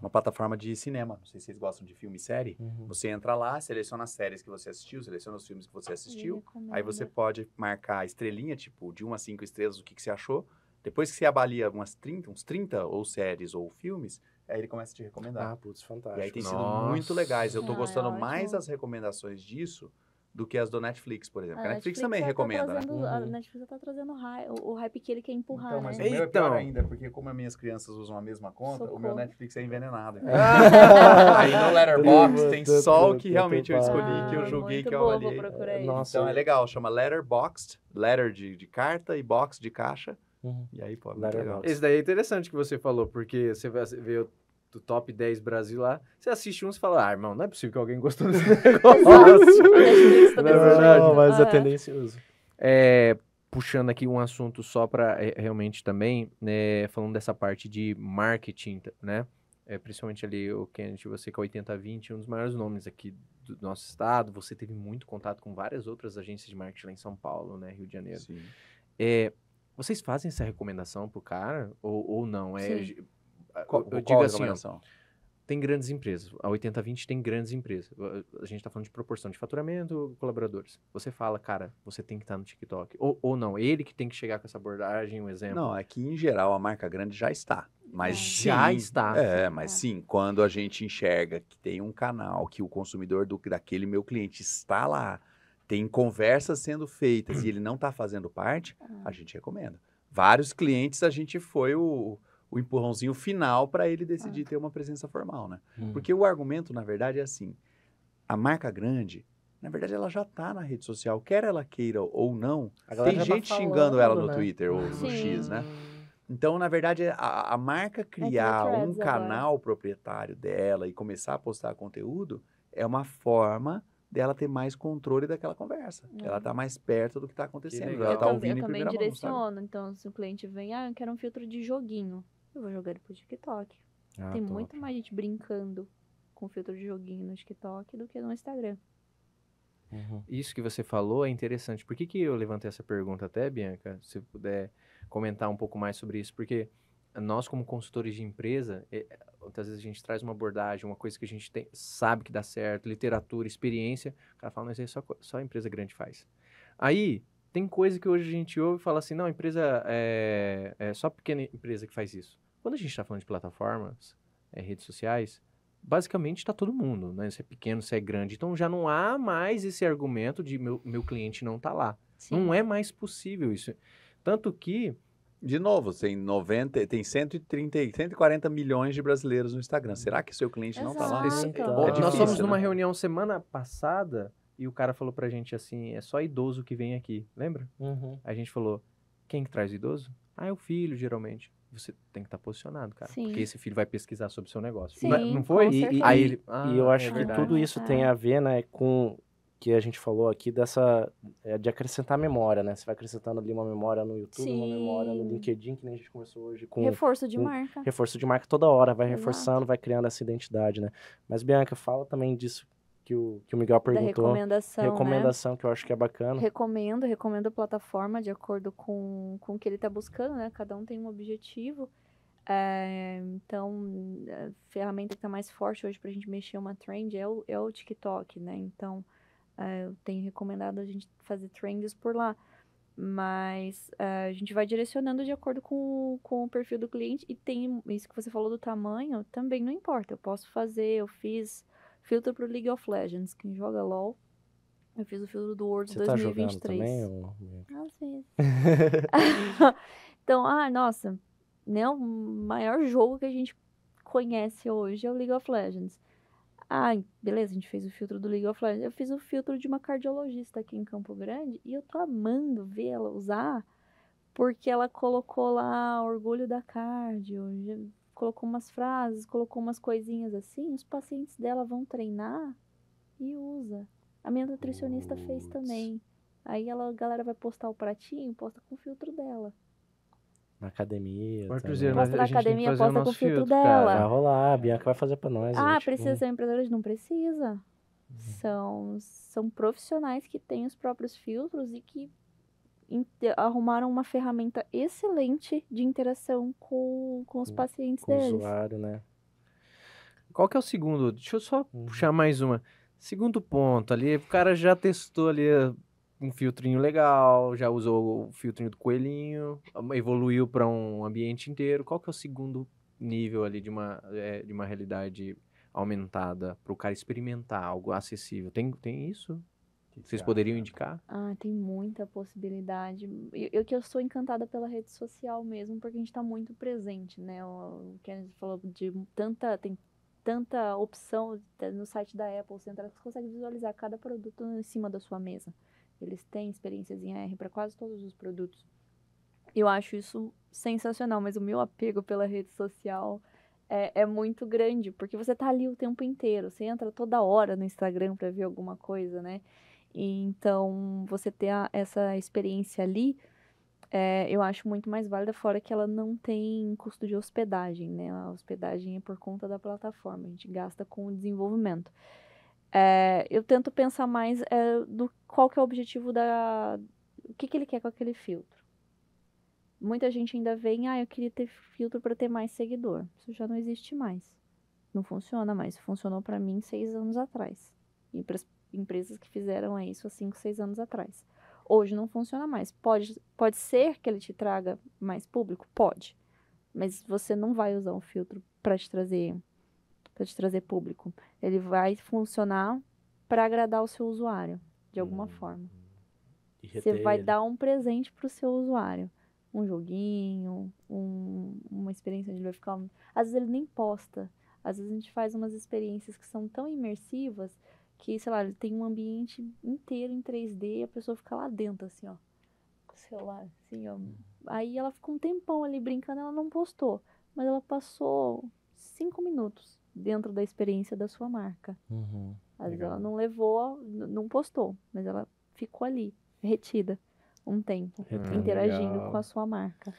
Uma plataforma de cinema. Não sei se vocês gostam de filme e série. Uhum. Você entra lá, seleciona as séries que você assistiu, seleciona os filmes que você assistiu. Aí você pode marcar a estrelinha, tipo, de 1 a 5 estrelas, o que, que você achou. Depois que você avalia umas 30, uns 30 ou séries ou filmes, aí ele começa a te recomendar. Ah, putz, fantástico. e aí tem sido Nossa. muito legais. Eu tô Ah, é gostando ótimo. mais das recomendações disso do que as do Netflix, por exemplo. A Porque a Netflix, também tá recomenda, né? trazendo- A Uhum. Netflix tá trazendo o o, hype que ele quer empurrar, Então, mas né? o meu é Então. pior ainda, porque como as minhas crianças usam a mesma conta, o meu Socorro. Netflix é envenenado. Ah! Aí no Letterboxd tem só o que realmente eu escolhi, Ah, que eu julguei, que eu avaliei. Nossa. Então é legal, chama Letterboxd, letter de, de carta e box de caixa. Uhum. E aí, pô, é muito legal. Letterboxd. Esse daí é interessante que você falou, porque você o do top 10 Brasil lá, você assiste uns e fala, ah, irmão, não é possível que alguém gostou desse negócio. Não é. Não, mas é Aham. tendencioso. É, puxando aqui um assunto só para realmente também, né, falando dessa parte de marketing, né? É, principalmente ali o Kenneth, você que é 8020, um dos maiores nomes aqui do nosso estado, você teve muito contato com várias outras agências de marketing lá em São Paulo, né, Rio de Janeiro. Sim. É, vocês fazem essa recomendação pro cara ou, ou não? É, Sim. ge- Qual, eu qual digo a assim, ó, recomendação? tem grandes empresas. A 8020 tem grandes empresas. A- gente está falando de proporção de faturamento, colaboradores. Você fala, cara, você tem que estar no TikTok. Ou, ou não, ele que tem que chegar com essa abordagem, um exemplo. Não, é que em geral a marca grande já está. Mas É. sim, Já está. É, mas É. sim, quando a gente enxerga que tem um canal, que o consumidor do, daquele meu cliente está lá, tem conversas sendo feitas e ele não está fazendo parte, Ah. a gente recomenda. Vários clientes a gente foi o, o empurrãozinho final para ele decidir Ah. ter uma presença formal, né? Uhum. Porque o argumento, na verdade, é assim: a marca grande, na verdade, ela já está na rede social, quer ela queira ou não. Tem tá gente xingando ela no falando, né? Twitter ou no Sim. X, né? Então, na verdade, a, a marca criar um Threads agora. canal proprietário dela e começar a postar conteúdo é uma forma dela ter mais controle daquela conversa. É. Ela tá mais perto do que tá acontecendo. legal. Ela eu, tá ouvindo eu em também primeira mão, sabe? direciono. Então, se o cliente vem, ah, eu quero um filtro de joguinho. Eu vou jogar ele pro TikTok. Ah, Tem top. muito mais gente brincando com filtro de joguinho no TikTok do que no Instagram. Uhum. Isso que você falou é interessante. Por que, que eu levantei essa pergunta até, Bianca? Se puder comentar um pouco mais sobre isso. Porque nós, como consultores de empresa, é, muitas vezes a gente traz uma abordagem, uma coisa que a gente tem, sabe que dá certo, literatura, experiência. O cara fala, mas isso aí só, co- só a empresa grande faz. Aí, Tem coisa que hoje a gente ouve e fala assim, não, empresa é, é só pequena empresa que faz isso. Quando a gente está falando de plataformas, é, redes sociais, basicamente está todo mundo, né? Se é pequeno, se é grande. Então já não há mais esse argumento de meu, meu cliente não está lá. Sim. Não é mais possível isso. Tanto que De novo, tem 90, tem 130, 140 milhões de brasileiros no Instagram. Será que seu cliente não está lá? Exato. esse- É nós difícil, fomos né? numa reunião semana passada e o cara falou pra gente assim, é só idoso que vem aqui, lembra? Uhum. A gente falou, quem que traz o idoso? Ah, é o filho, geralmente. Você tem que estar posicionado, cara. Sim. Porque esse filho vai pesquisar sobre o seu negócio. Sim, não, é- não foi? com E- e- aí ele, e eu "Ah, acho é que verdade." tudo isso tem É. a ver, né, com que a gente falou aqui dessa é, de acrescentar memória, né? Você vai acrescentando ali uma memória no YouTube, uma memória no Sim. LinkedIn, que nem a gente conversou hoje com Reforço de um marca. reforço de marca toda hora, vai Exato. reforçando, vai criando essa identidade, né? Mas Bianca, fala também disso que o, que o Miguel Da perguntou. recomendação, né? recomendação que eu acho que é bacana. Recomendo, recomendo a plataforma de acordo com, com o que ele está buscando, né? Cada um tem um objetivo. É, então, a ferramenta que está mais forte hoje para a gente mexer uma trend é o, é o TikTok, né? Então, é, eu tenho recomendado a gente fazer trends por lá. Mas é, a gente vai direcionando de acordo com, o- com o perfil do cliente. E tem isso que você falou do tamanho, também não importa. Eu posso fazer, eu fiz filtro para o League of Legends. Quem joga LOL, eu fiz o filtro do Worlds Você tá jogando 2023. também? ou- Às vezes. então, ah, nossa, né, o maior jogo que a gente conhece hoje é o League of Legends. Ah, beleza, a gente fez o filtro do League of Legends. Eu fiz o filtro de uma cardiologista aqui em Campo Grande e eu tô amando ver ela usar porque ela colocou lá orgulho da cardio, colocou umas frases, colocou umas coisinhas assim. Os pacientes dela vão treinar e usa. A minha nutricionista fez Putz. também. Aí ela, a galera vai postar o pratinho, posta com o filtro dela. Na academia. Cruzeiro, Posta nós- na academia, posta com o filtro filtro, dela. Vai cara. rolar, a Bianca vai fazer pra nós. Ah, gente- precisa ser empreendedor? Não precisa. Uhum. São, são profissionais que têm os próprios filtros e que arrumaram uma ferramenta excelente de interação com, com os Com- pacientes com o deles. usuário, né? Qual que é o segundo? Deixa eu só Uhum. puxar mais uma. Segundo ponto ali, o cara já testou ali um filtrinho legal, já usou o filtrinho do coelhinho, evoluiu para um ambiente inteiro. Qual que é o segundo nível ali de uma, é, de uma realidade aumentada para o cara experimentar algo acessível? Tem, tem isso? Vocês poderiam indicar? Ah, tem muita possibilidade. Eu, eu que eu sou encantada pela rede social mesmo, porque a gente está muito presente, né? O, o que a gente falou de tanta, tem tanta opção no site da Apple, você entra, você consegue visualizar cada produto em cima da sua mesa. Eles têm experiências em AR para quase todos os produtos. Eu acho isso sensacional, mas o meu apego pela rede social é, é muito grande, porque você tá ali o tempo inteiro, você entra toda hora no Instagram para ver alguma coisa, né? E então, você ter a- essa experiência ali, é, eu acho muito mais válida, fora que ela não tem custo de hospedagem, né? A hospedagem é por conta da plataforma, a gente gasta com o desenvolvimento. É, eu tento pensar mais é, do qual que é o objetivo da... O que, que ele quer com aquele filtro. Muita gente ainda vem, ah, eu queria ter filtro para ter mais seguidor. Isso já não existe mais. Não funciona mais. Funcionou para mim seis anos atrás. E para empresas que fizeram isso há 5, 6 anos atrás. Hoje não funciona mais. Pode, pode ser que ele te traga mais público? Pode. Mas você não vai usar um filtro para te trazer para te trazer público. Ele vai funcionar para agradar o seu usuário, de alguma Hum, forma. Você vai ele. dar um presente pro seu usuário. Um joguinho, um- uma experiência onde ele vai ficar. Às vezes ele nem posta. Às vezes a gente faz umas experiências que são tão imersivas que, sei lá, ele tem um ambiente inteiro em 3D e a pessoa fica lá dentro, assim, ó. Com o celular, assim, ó. Aí ela ficou um tempão ali brincando, ela não postou. Mas ela passou cinco minutos dentro da experiência da sua marca. Uhum. Às vezes ela não levou, não postou, mas ela ficou ali, retida, um tempo, interagindo legal. com a sua marca.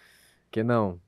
Que não.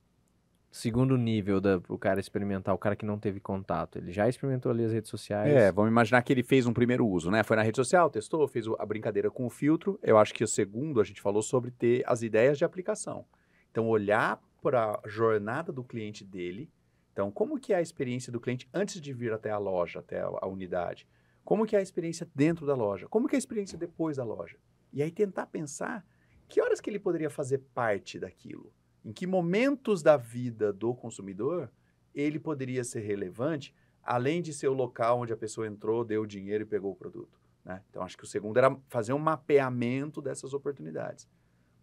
Segundo nível da, pro cara experimentar, o cara que não teve contato, ele já experimentou ali as redes sociais. É, vamos imaginar que ele fez um primeiro uso, né? Foi na rede social, testou, fez o- a brincadeira com o filtro. Eu acho que o segundo, a gente falou sobre ter as ideias de aplicação. Então, olhar para a jornada do cliente dele. Então, como que é a experiência do cliente antes de vir até a loja, até a, a unidade? Como que é a experiência dentro da loja? Como que é a experiência depois da loja? E aí tentar pensar que horas que ele poderia fazer parte daquilo? Em que momentos da vida do consumidor ele poderia ser relevante, além de ser o local onde a pessoa entrou, deu o dinheiro e pegou o produto? Né? Então, acho que o segundo era fazer um mapeamento dessas oportunidades.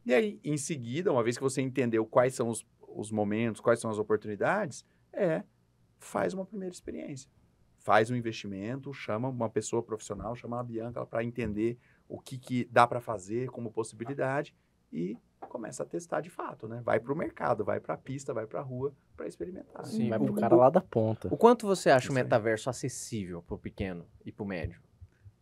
E aí, em seguida, uma vez que você entendeu quais são os, os momentos, quais são as oportunidades, é faz uma primeira experiência. Faz um investimento, chama uma pessoa profissional, chama a Bianca para entender o que, que dá para fazer como possibilidade e começa a testar de fato, né? Vai para o mercado, vai para a pista, vai para a rua para experimentar. Sim, Vai o- pro cara lá da ponta. O quanto você acha o Isso aí. metaverso acessível pro pequeno e pro médio?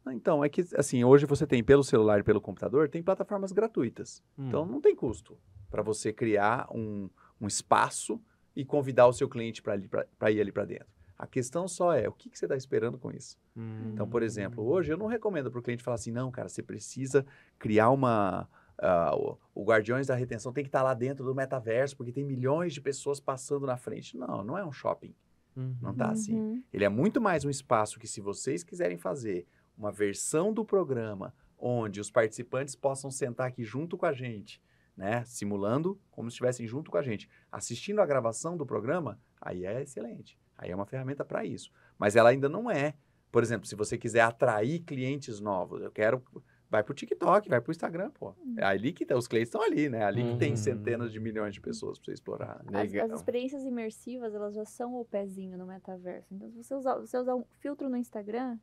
Então, é que, assim, hoje você tem pelo celular e pelo computador, tem plataformas gratuitas. Hum. Então, não tem custo para você criar um, um espaço e convidar o seu cliente para ir ali para dentro. A questão só é, o que, que você está esperando com isso? Hum. Então, por exemplo, hoje eu não recomendo para o cliente falar assim, não, cara, você precisa criar uma... ah, o, o Guardiões da Retenção tem que estar lá dentro do metaverso, porque tem milhões de pessoas passando na frente. Não, não é um shopping. Uhum. Não tá assim. Uhum. Ele é muito mais um espaço que, se vocês quiserem fazer uma versão do programa onde os participantes possam sentar aqui junto com a gente, né? Simulando como se estivessem junto com a gente, assistindo a gravação do programa, aí é excelente. Aí é uma ferramenta para isso. Mas ela ainda não é. Por exemplo, se você quiser atrair clientes novos, eu quero. Vai pro TikTok, vai pro Instagram, pô. É ali que tá, os clientes estão ali, né? Ali que tem Uhum. centenas de milhões de pessoas para você explorar. As, as experiências imersivas, elas já são o pezinho no metaverso. Então, se você usar, você usar um filtro no Instagram,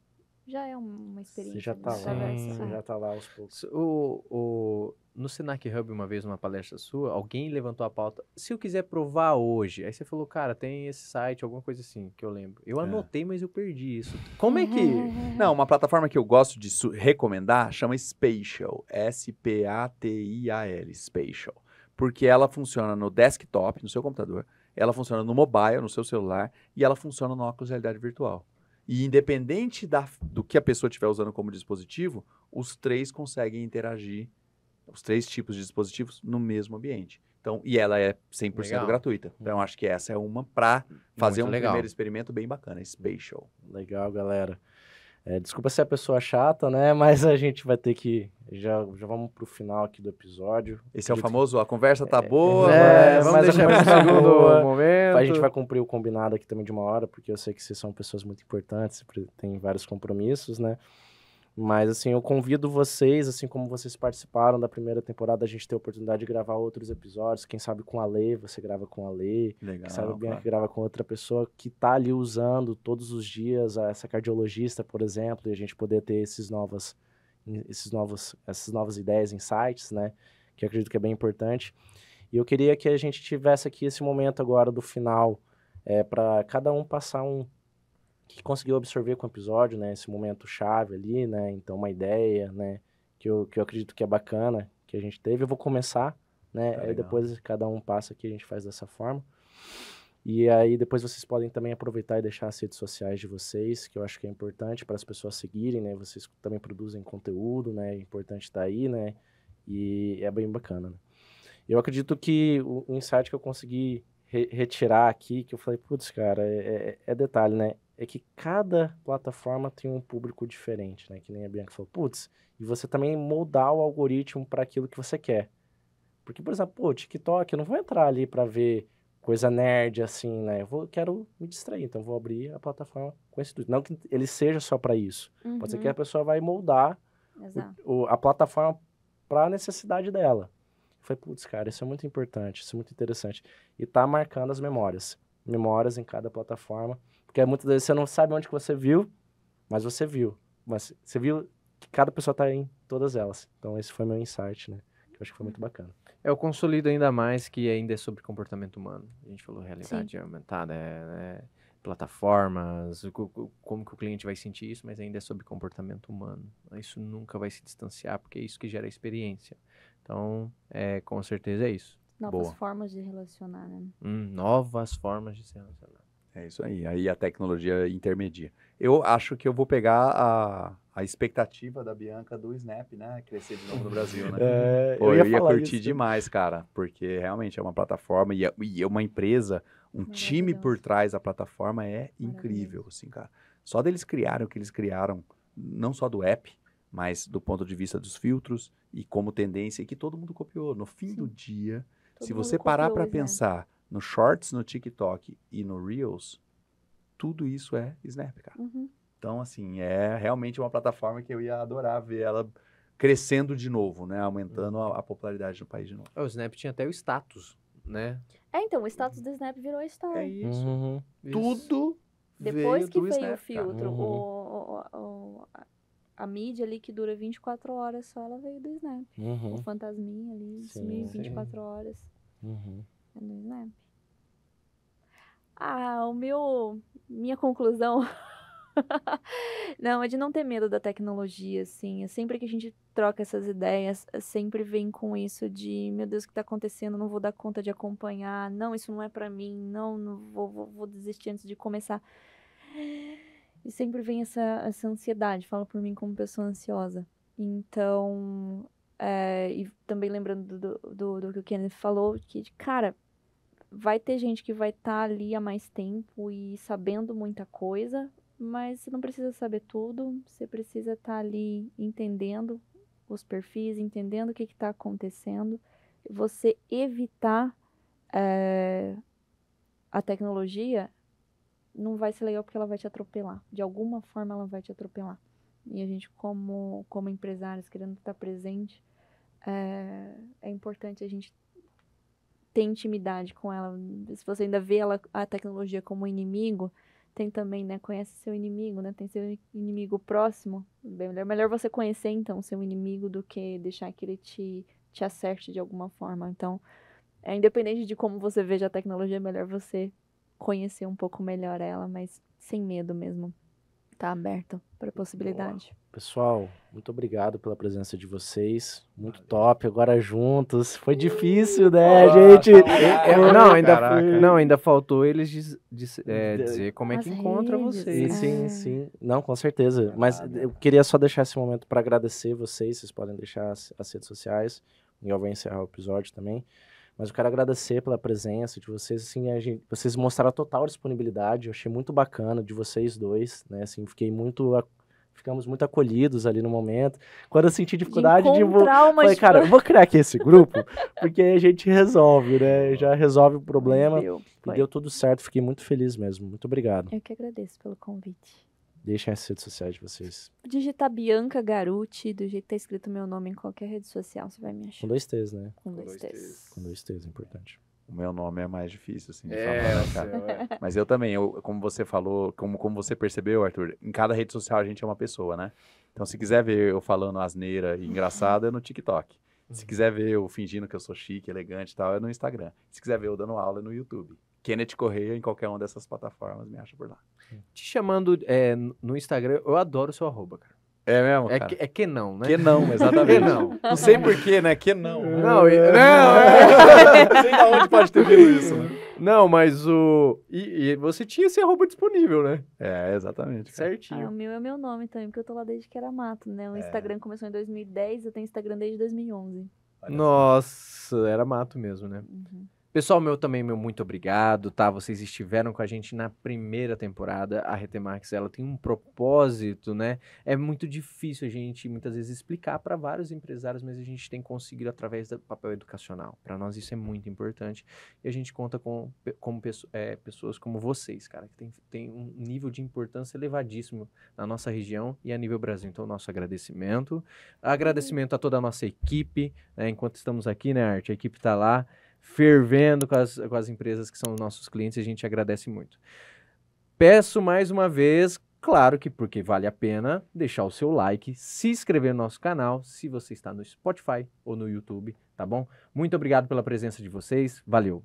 já é uma experiência Você já no tá lá. Sim. você É. já tá lá aos poucos. O, o, no Senac Hub, uma vez, numa palestra sua, alguém levantou a pauta. Se eu quiser provar hoje, aí você falou, cara, tem esse site, alguma coisa assim, que eu lembro. Eu É. anotei, mas eu perdi isso. Como é que. Não, uma plataforma que eu gosto de recomendar chama Spatial. S-P-A-T-I-A-L. Spatial. Porque ela funciona no desktop, no seu computador, ela funciona no mobile, no seu celular, e ela funciona no óculos de realidade virtual. E independente da- do que a pessoa estiver usando como dispositivo, os três conseguem interagir, os três tipos de dispositivos, no mesmo ambiente. Então, e ela é 100% Legal. gratuita. Então, acho que essa é uma para fazer Muito um legal. primeiro experimento bem bacana, Spatial. Legal, galera. É, desculpa se é a pessoa chata, né? Mas a gente vai ter que. Já, já vamos pro final aqui do episódio. Esse é o famoso, a conversa tá boa, É, mas... vamos vamos deixar para o pra segundo momento. A gente vai cumprir o combinado aqui também de uma hora, porque eu sei que vocês são pessoas muito importantes, tem vários compromissos, né? Mas, assim, eu convido vocês, assim como vocês participaram da primeira temporada, a gente ter a oportunidade de gravar outros episódios. Quem sabe com a Lê, você grava com a Lê. Legal, Quem sabe o Bianca claro. grava com outra pessoa que tá ali usando todos os dias a- essa cardiologista, por exemplo, e a gente poder ter esses novas, esses novos, essas novas ideias, insights, né? Que eu acredito que é bem importante. E eu queria que a gente tivesse aqui esse momento agora do final, é, para cada um passar um que conseguiu absorver com o episódio, né? Esse momento chave ali, né? Então uma ideia, né? Que eu, que eu acredito que é bacana que a gente teve. Eu vou começar, né? Tá aí legal. depois cada um passa aqui, a gente faz dessa forma. E aí depois vocês podem também aproveitar e deixar as redes sociais de vocês, que eu acho que é importante para as pessoas seguirem, né? Vocês também produzem conteúdo, né? É importante estar aí, né? E é bem bacana, né? Eu acredito que o, o insight que eu consegui re- retirar aqui, que eu falei, putz, cara, é, é- é detalhe, né? É que cada plataforma tem um público diferente, né? Que nem a Bianca falou, putz, e você também moldar o algoritmo para aquilo que você quer. Porque, por exemplo, pô, TikTok, eu não vou entrar ali para ver coisa nerd assim, né? Eu vou, quero me distrair, então vou abrir a plataforma com esse intuito. Não que ele seja só para isso. Pode ser que a pessoa vai moldar Uhum, Exato. o- a plataforma para a necessidade dela. Falei, putz, cara, isso é muito importante, isso é muito interessante. E tá marcando as memórias. Memórias em cada plataforma. Porque muitas vezes você não sabe onde que você viu, mas você viu. Mas você viu que cada pessoa tá em todas elas. Então esse foi meu insight, né? Que eu acho que foi muito bacana. É o consolido ainda mais que ainda é sobre comportamento humano. A gente falou realidade aumentada, é, é, plataformas, o como que o cliente vai sentir isso, mas ainda é sobre comportamento humano. Isso nunca vai se distanciar, porque é isso que gera experiência. Então, é, com certeza é isso. Novas boa. formas de relacionar, né? Hum, novas formas de se relacionar. É isso aí. Aí a tecnologia intermedia. Eu acho que eu vou pegar a, a expectativa da Bianca do Snap, né? Crescer de novo no Brasil, né? É, Pô, eu ia, curtir demais, cara, porque realmente é uma plataforma e é, e é uma empresa, um time por trás da plataforma é incrível, assim, cara. Só deles criarem o que eles criaram, não só do app, mas do ponto de vista dos filtros e como tendência que todo mundo copiou. No fim Sim. do dia, Todo se você parar para o Snap. No Shorts, no TikTok e no Reels, tudo isso é Snap, cara. Uhum. Então, assim, é realmente uma plataforma que eu ia adorar ver ela crescendo de novo, né? Aumentando a, a popularidade no país de novo. O Snap tinha até o status, né? É, então, o status do Snap virou story. Uhum. Tudo Depois veio que do veio Snap, o filtro, Uhum. o, o- o- a, a mídia ali que dura 24 horas só, ela veio do Snap. O Uhum. fantasminha ali, Sim. sumiu 24 horas. Uhum. É no Snap. Ah, o meu. Minha conclusão. não, é de não ter medo da tecnologia, assim. É sempre que a gente troca essas ideias, é sempre vem com isso de, meu Deus, o que tá acontecendo? Não vou dar conta de acompanhar. Não, isso não é pra mim. Não, não vou, vou, vou desistir antes de começar. E sempre vem essa, essa ansiedade, falo por mim como pessoa ansiosa. Então, é, e também lembrando do, do, do que o Kenneth falou, que, cara, vai ter gente que vai estar ali há mais tempo e sabendo muita coisa, mas você não precisa saber tudo, você precisa estar ali entendendo os perfis, entendendo o que está acontecendo, você evitar é, a tecnologia não vai ser legal porque ela vai te atropelar. De alguma forma ela vai te atropelar. E a gente, como, como empresários, querendo estar presente, é, é importante a gente ter intimidade com ela. Se você ainda vê ela, a tecnologia como inimigo, tem também, né? Conhece seu inimigo, né? Tem seu inimigo próximo. Bem, melhor, melhor você conhecer, então, seu inimigo do que deixar que ele te, te acerte de alguma forma. Então, é independente de como você veja a tecnologia, é melhor você conhecer um pouco melhor ela, mas sem medo mesmo. Tá aberto para possibilidade. Pessoal, muito obrigado pela presença de vocês. Muito top, agora juntos. Foi difícil, né, gente? É, não, ainda, Caraca. não, ainda faltou eles diz- diz- é, dizer como é que As encontra redes, vocês. sim, É. sim. Não, com certeza. Mas eu queria só deixar esse momento para agradecer vocês. Vocês podem deixar as, as redes sociais. E eu vou encerrar o episódio também. Mas eu quero agradecer pela presença de vocês. Assim, a gente, vocês mostraram total disponibilidade. Eu achei muito bacana de vocês dois, né? Assim, fiquei muito. a- Ficamos muito acolhidos ali no momento. Quando eu senti dificuldade, de encontrar uma falei, cara, eu vou criar aqui esse grupo, porque aí a gente resolve, né? Já resolve o problema. Deu, E deu tudo certo. Fiquei muito feliz mesmo. Muito obrigado. Eu que agradeço pelo convite. Deixem as redes sociais de vocês. Digitar Bianca Garuti, do jeito que tá escrito meu nome em qualquer rede social, você vai me achar. Com dois T's, né? Com dois dois T's. Com dois T's, importante. O meu nome é mais difícil, assim, de É, falar, né, cara? é. Mas eu também, eu, como você falou, como, como você percebeu, Arthur, em cada rede social a gente é uma pessoa, né? Então, se quiser ver eu falando asneira e engraçado, é no TikTok. Se quiser ver eu fingindo que eu sou chique, elegante e tal, é no Instagram. Se quiser ver eu dando aula, é no YouTube. Kenneth Correia, em qualquer uma dessas plataformas, me acha por lá. Te chamando é, no Instagram, eu adoro o seu arroba, cara. É mesmo, É cara? que, é que não, né? Que não, exatamente. Que não. Não sei porquê, né? Que não. Não, e- não, é. Não sei de onde pode ter vindo isso, né? Não, mas o. E, e você tinha esse arroba disponível, né? É, exatamente. cara. Ah, Certinho. o meu é meu nome também, porque eu tô lá desde que era mato, né? O É. Instagram começou em 2010, eu tenho Instagram desde 2011. Olha só. Nossa, era mato mesmo, né? Uhum. Pessoal, meu também, meu muito obrigado, tá? Vocês estiveram com a gente na primeira temporada. A Retemax, ela tem um propósito, né? É muito difícil a gente, muitas vezes, explicar para vários empresários, mas a gente tem conseguido através do papel educacional. Para nós isso é muito importante. E a gente conta com pesso- é, pessoas como vocês, cara, que tem, tem um nível de importância elevadíssimo na nossa região e a nível Brasil. Então, nosso agradecimento. Agradecimento a toda a nossa equipe, né? Enquanto estamos aqui, né, Arte? A equipe está lá fervendo com as, com as empresas que são nossos clientes e a gente agradece muito. Peço mais uma vez, claro que porque vale a pena, deixar o seu like, se inscrever no nosso canal, se você está no Spotify ou no YouTube, tá bom? Muito obrigado pela presença de vocês, valeu!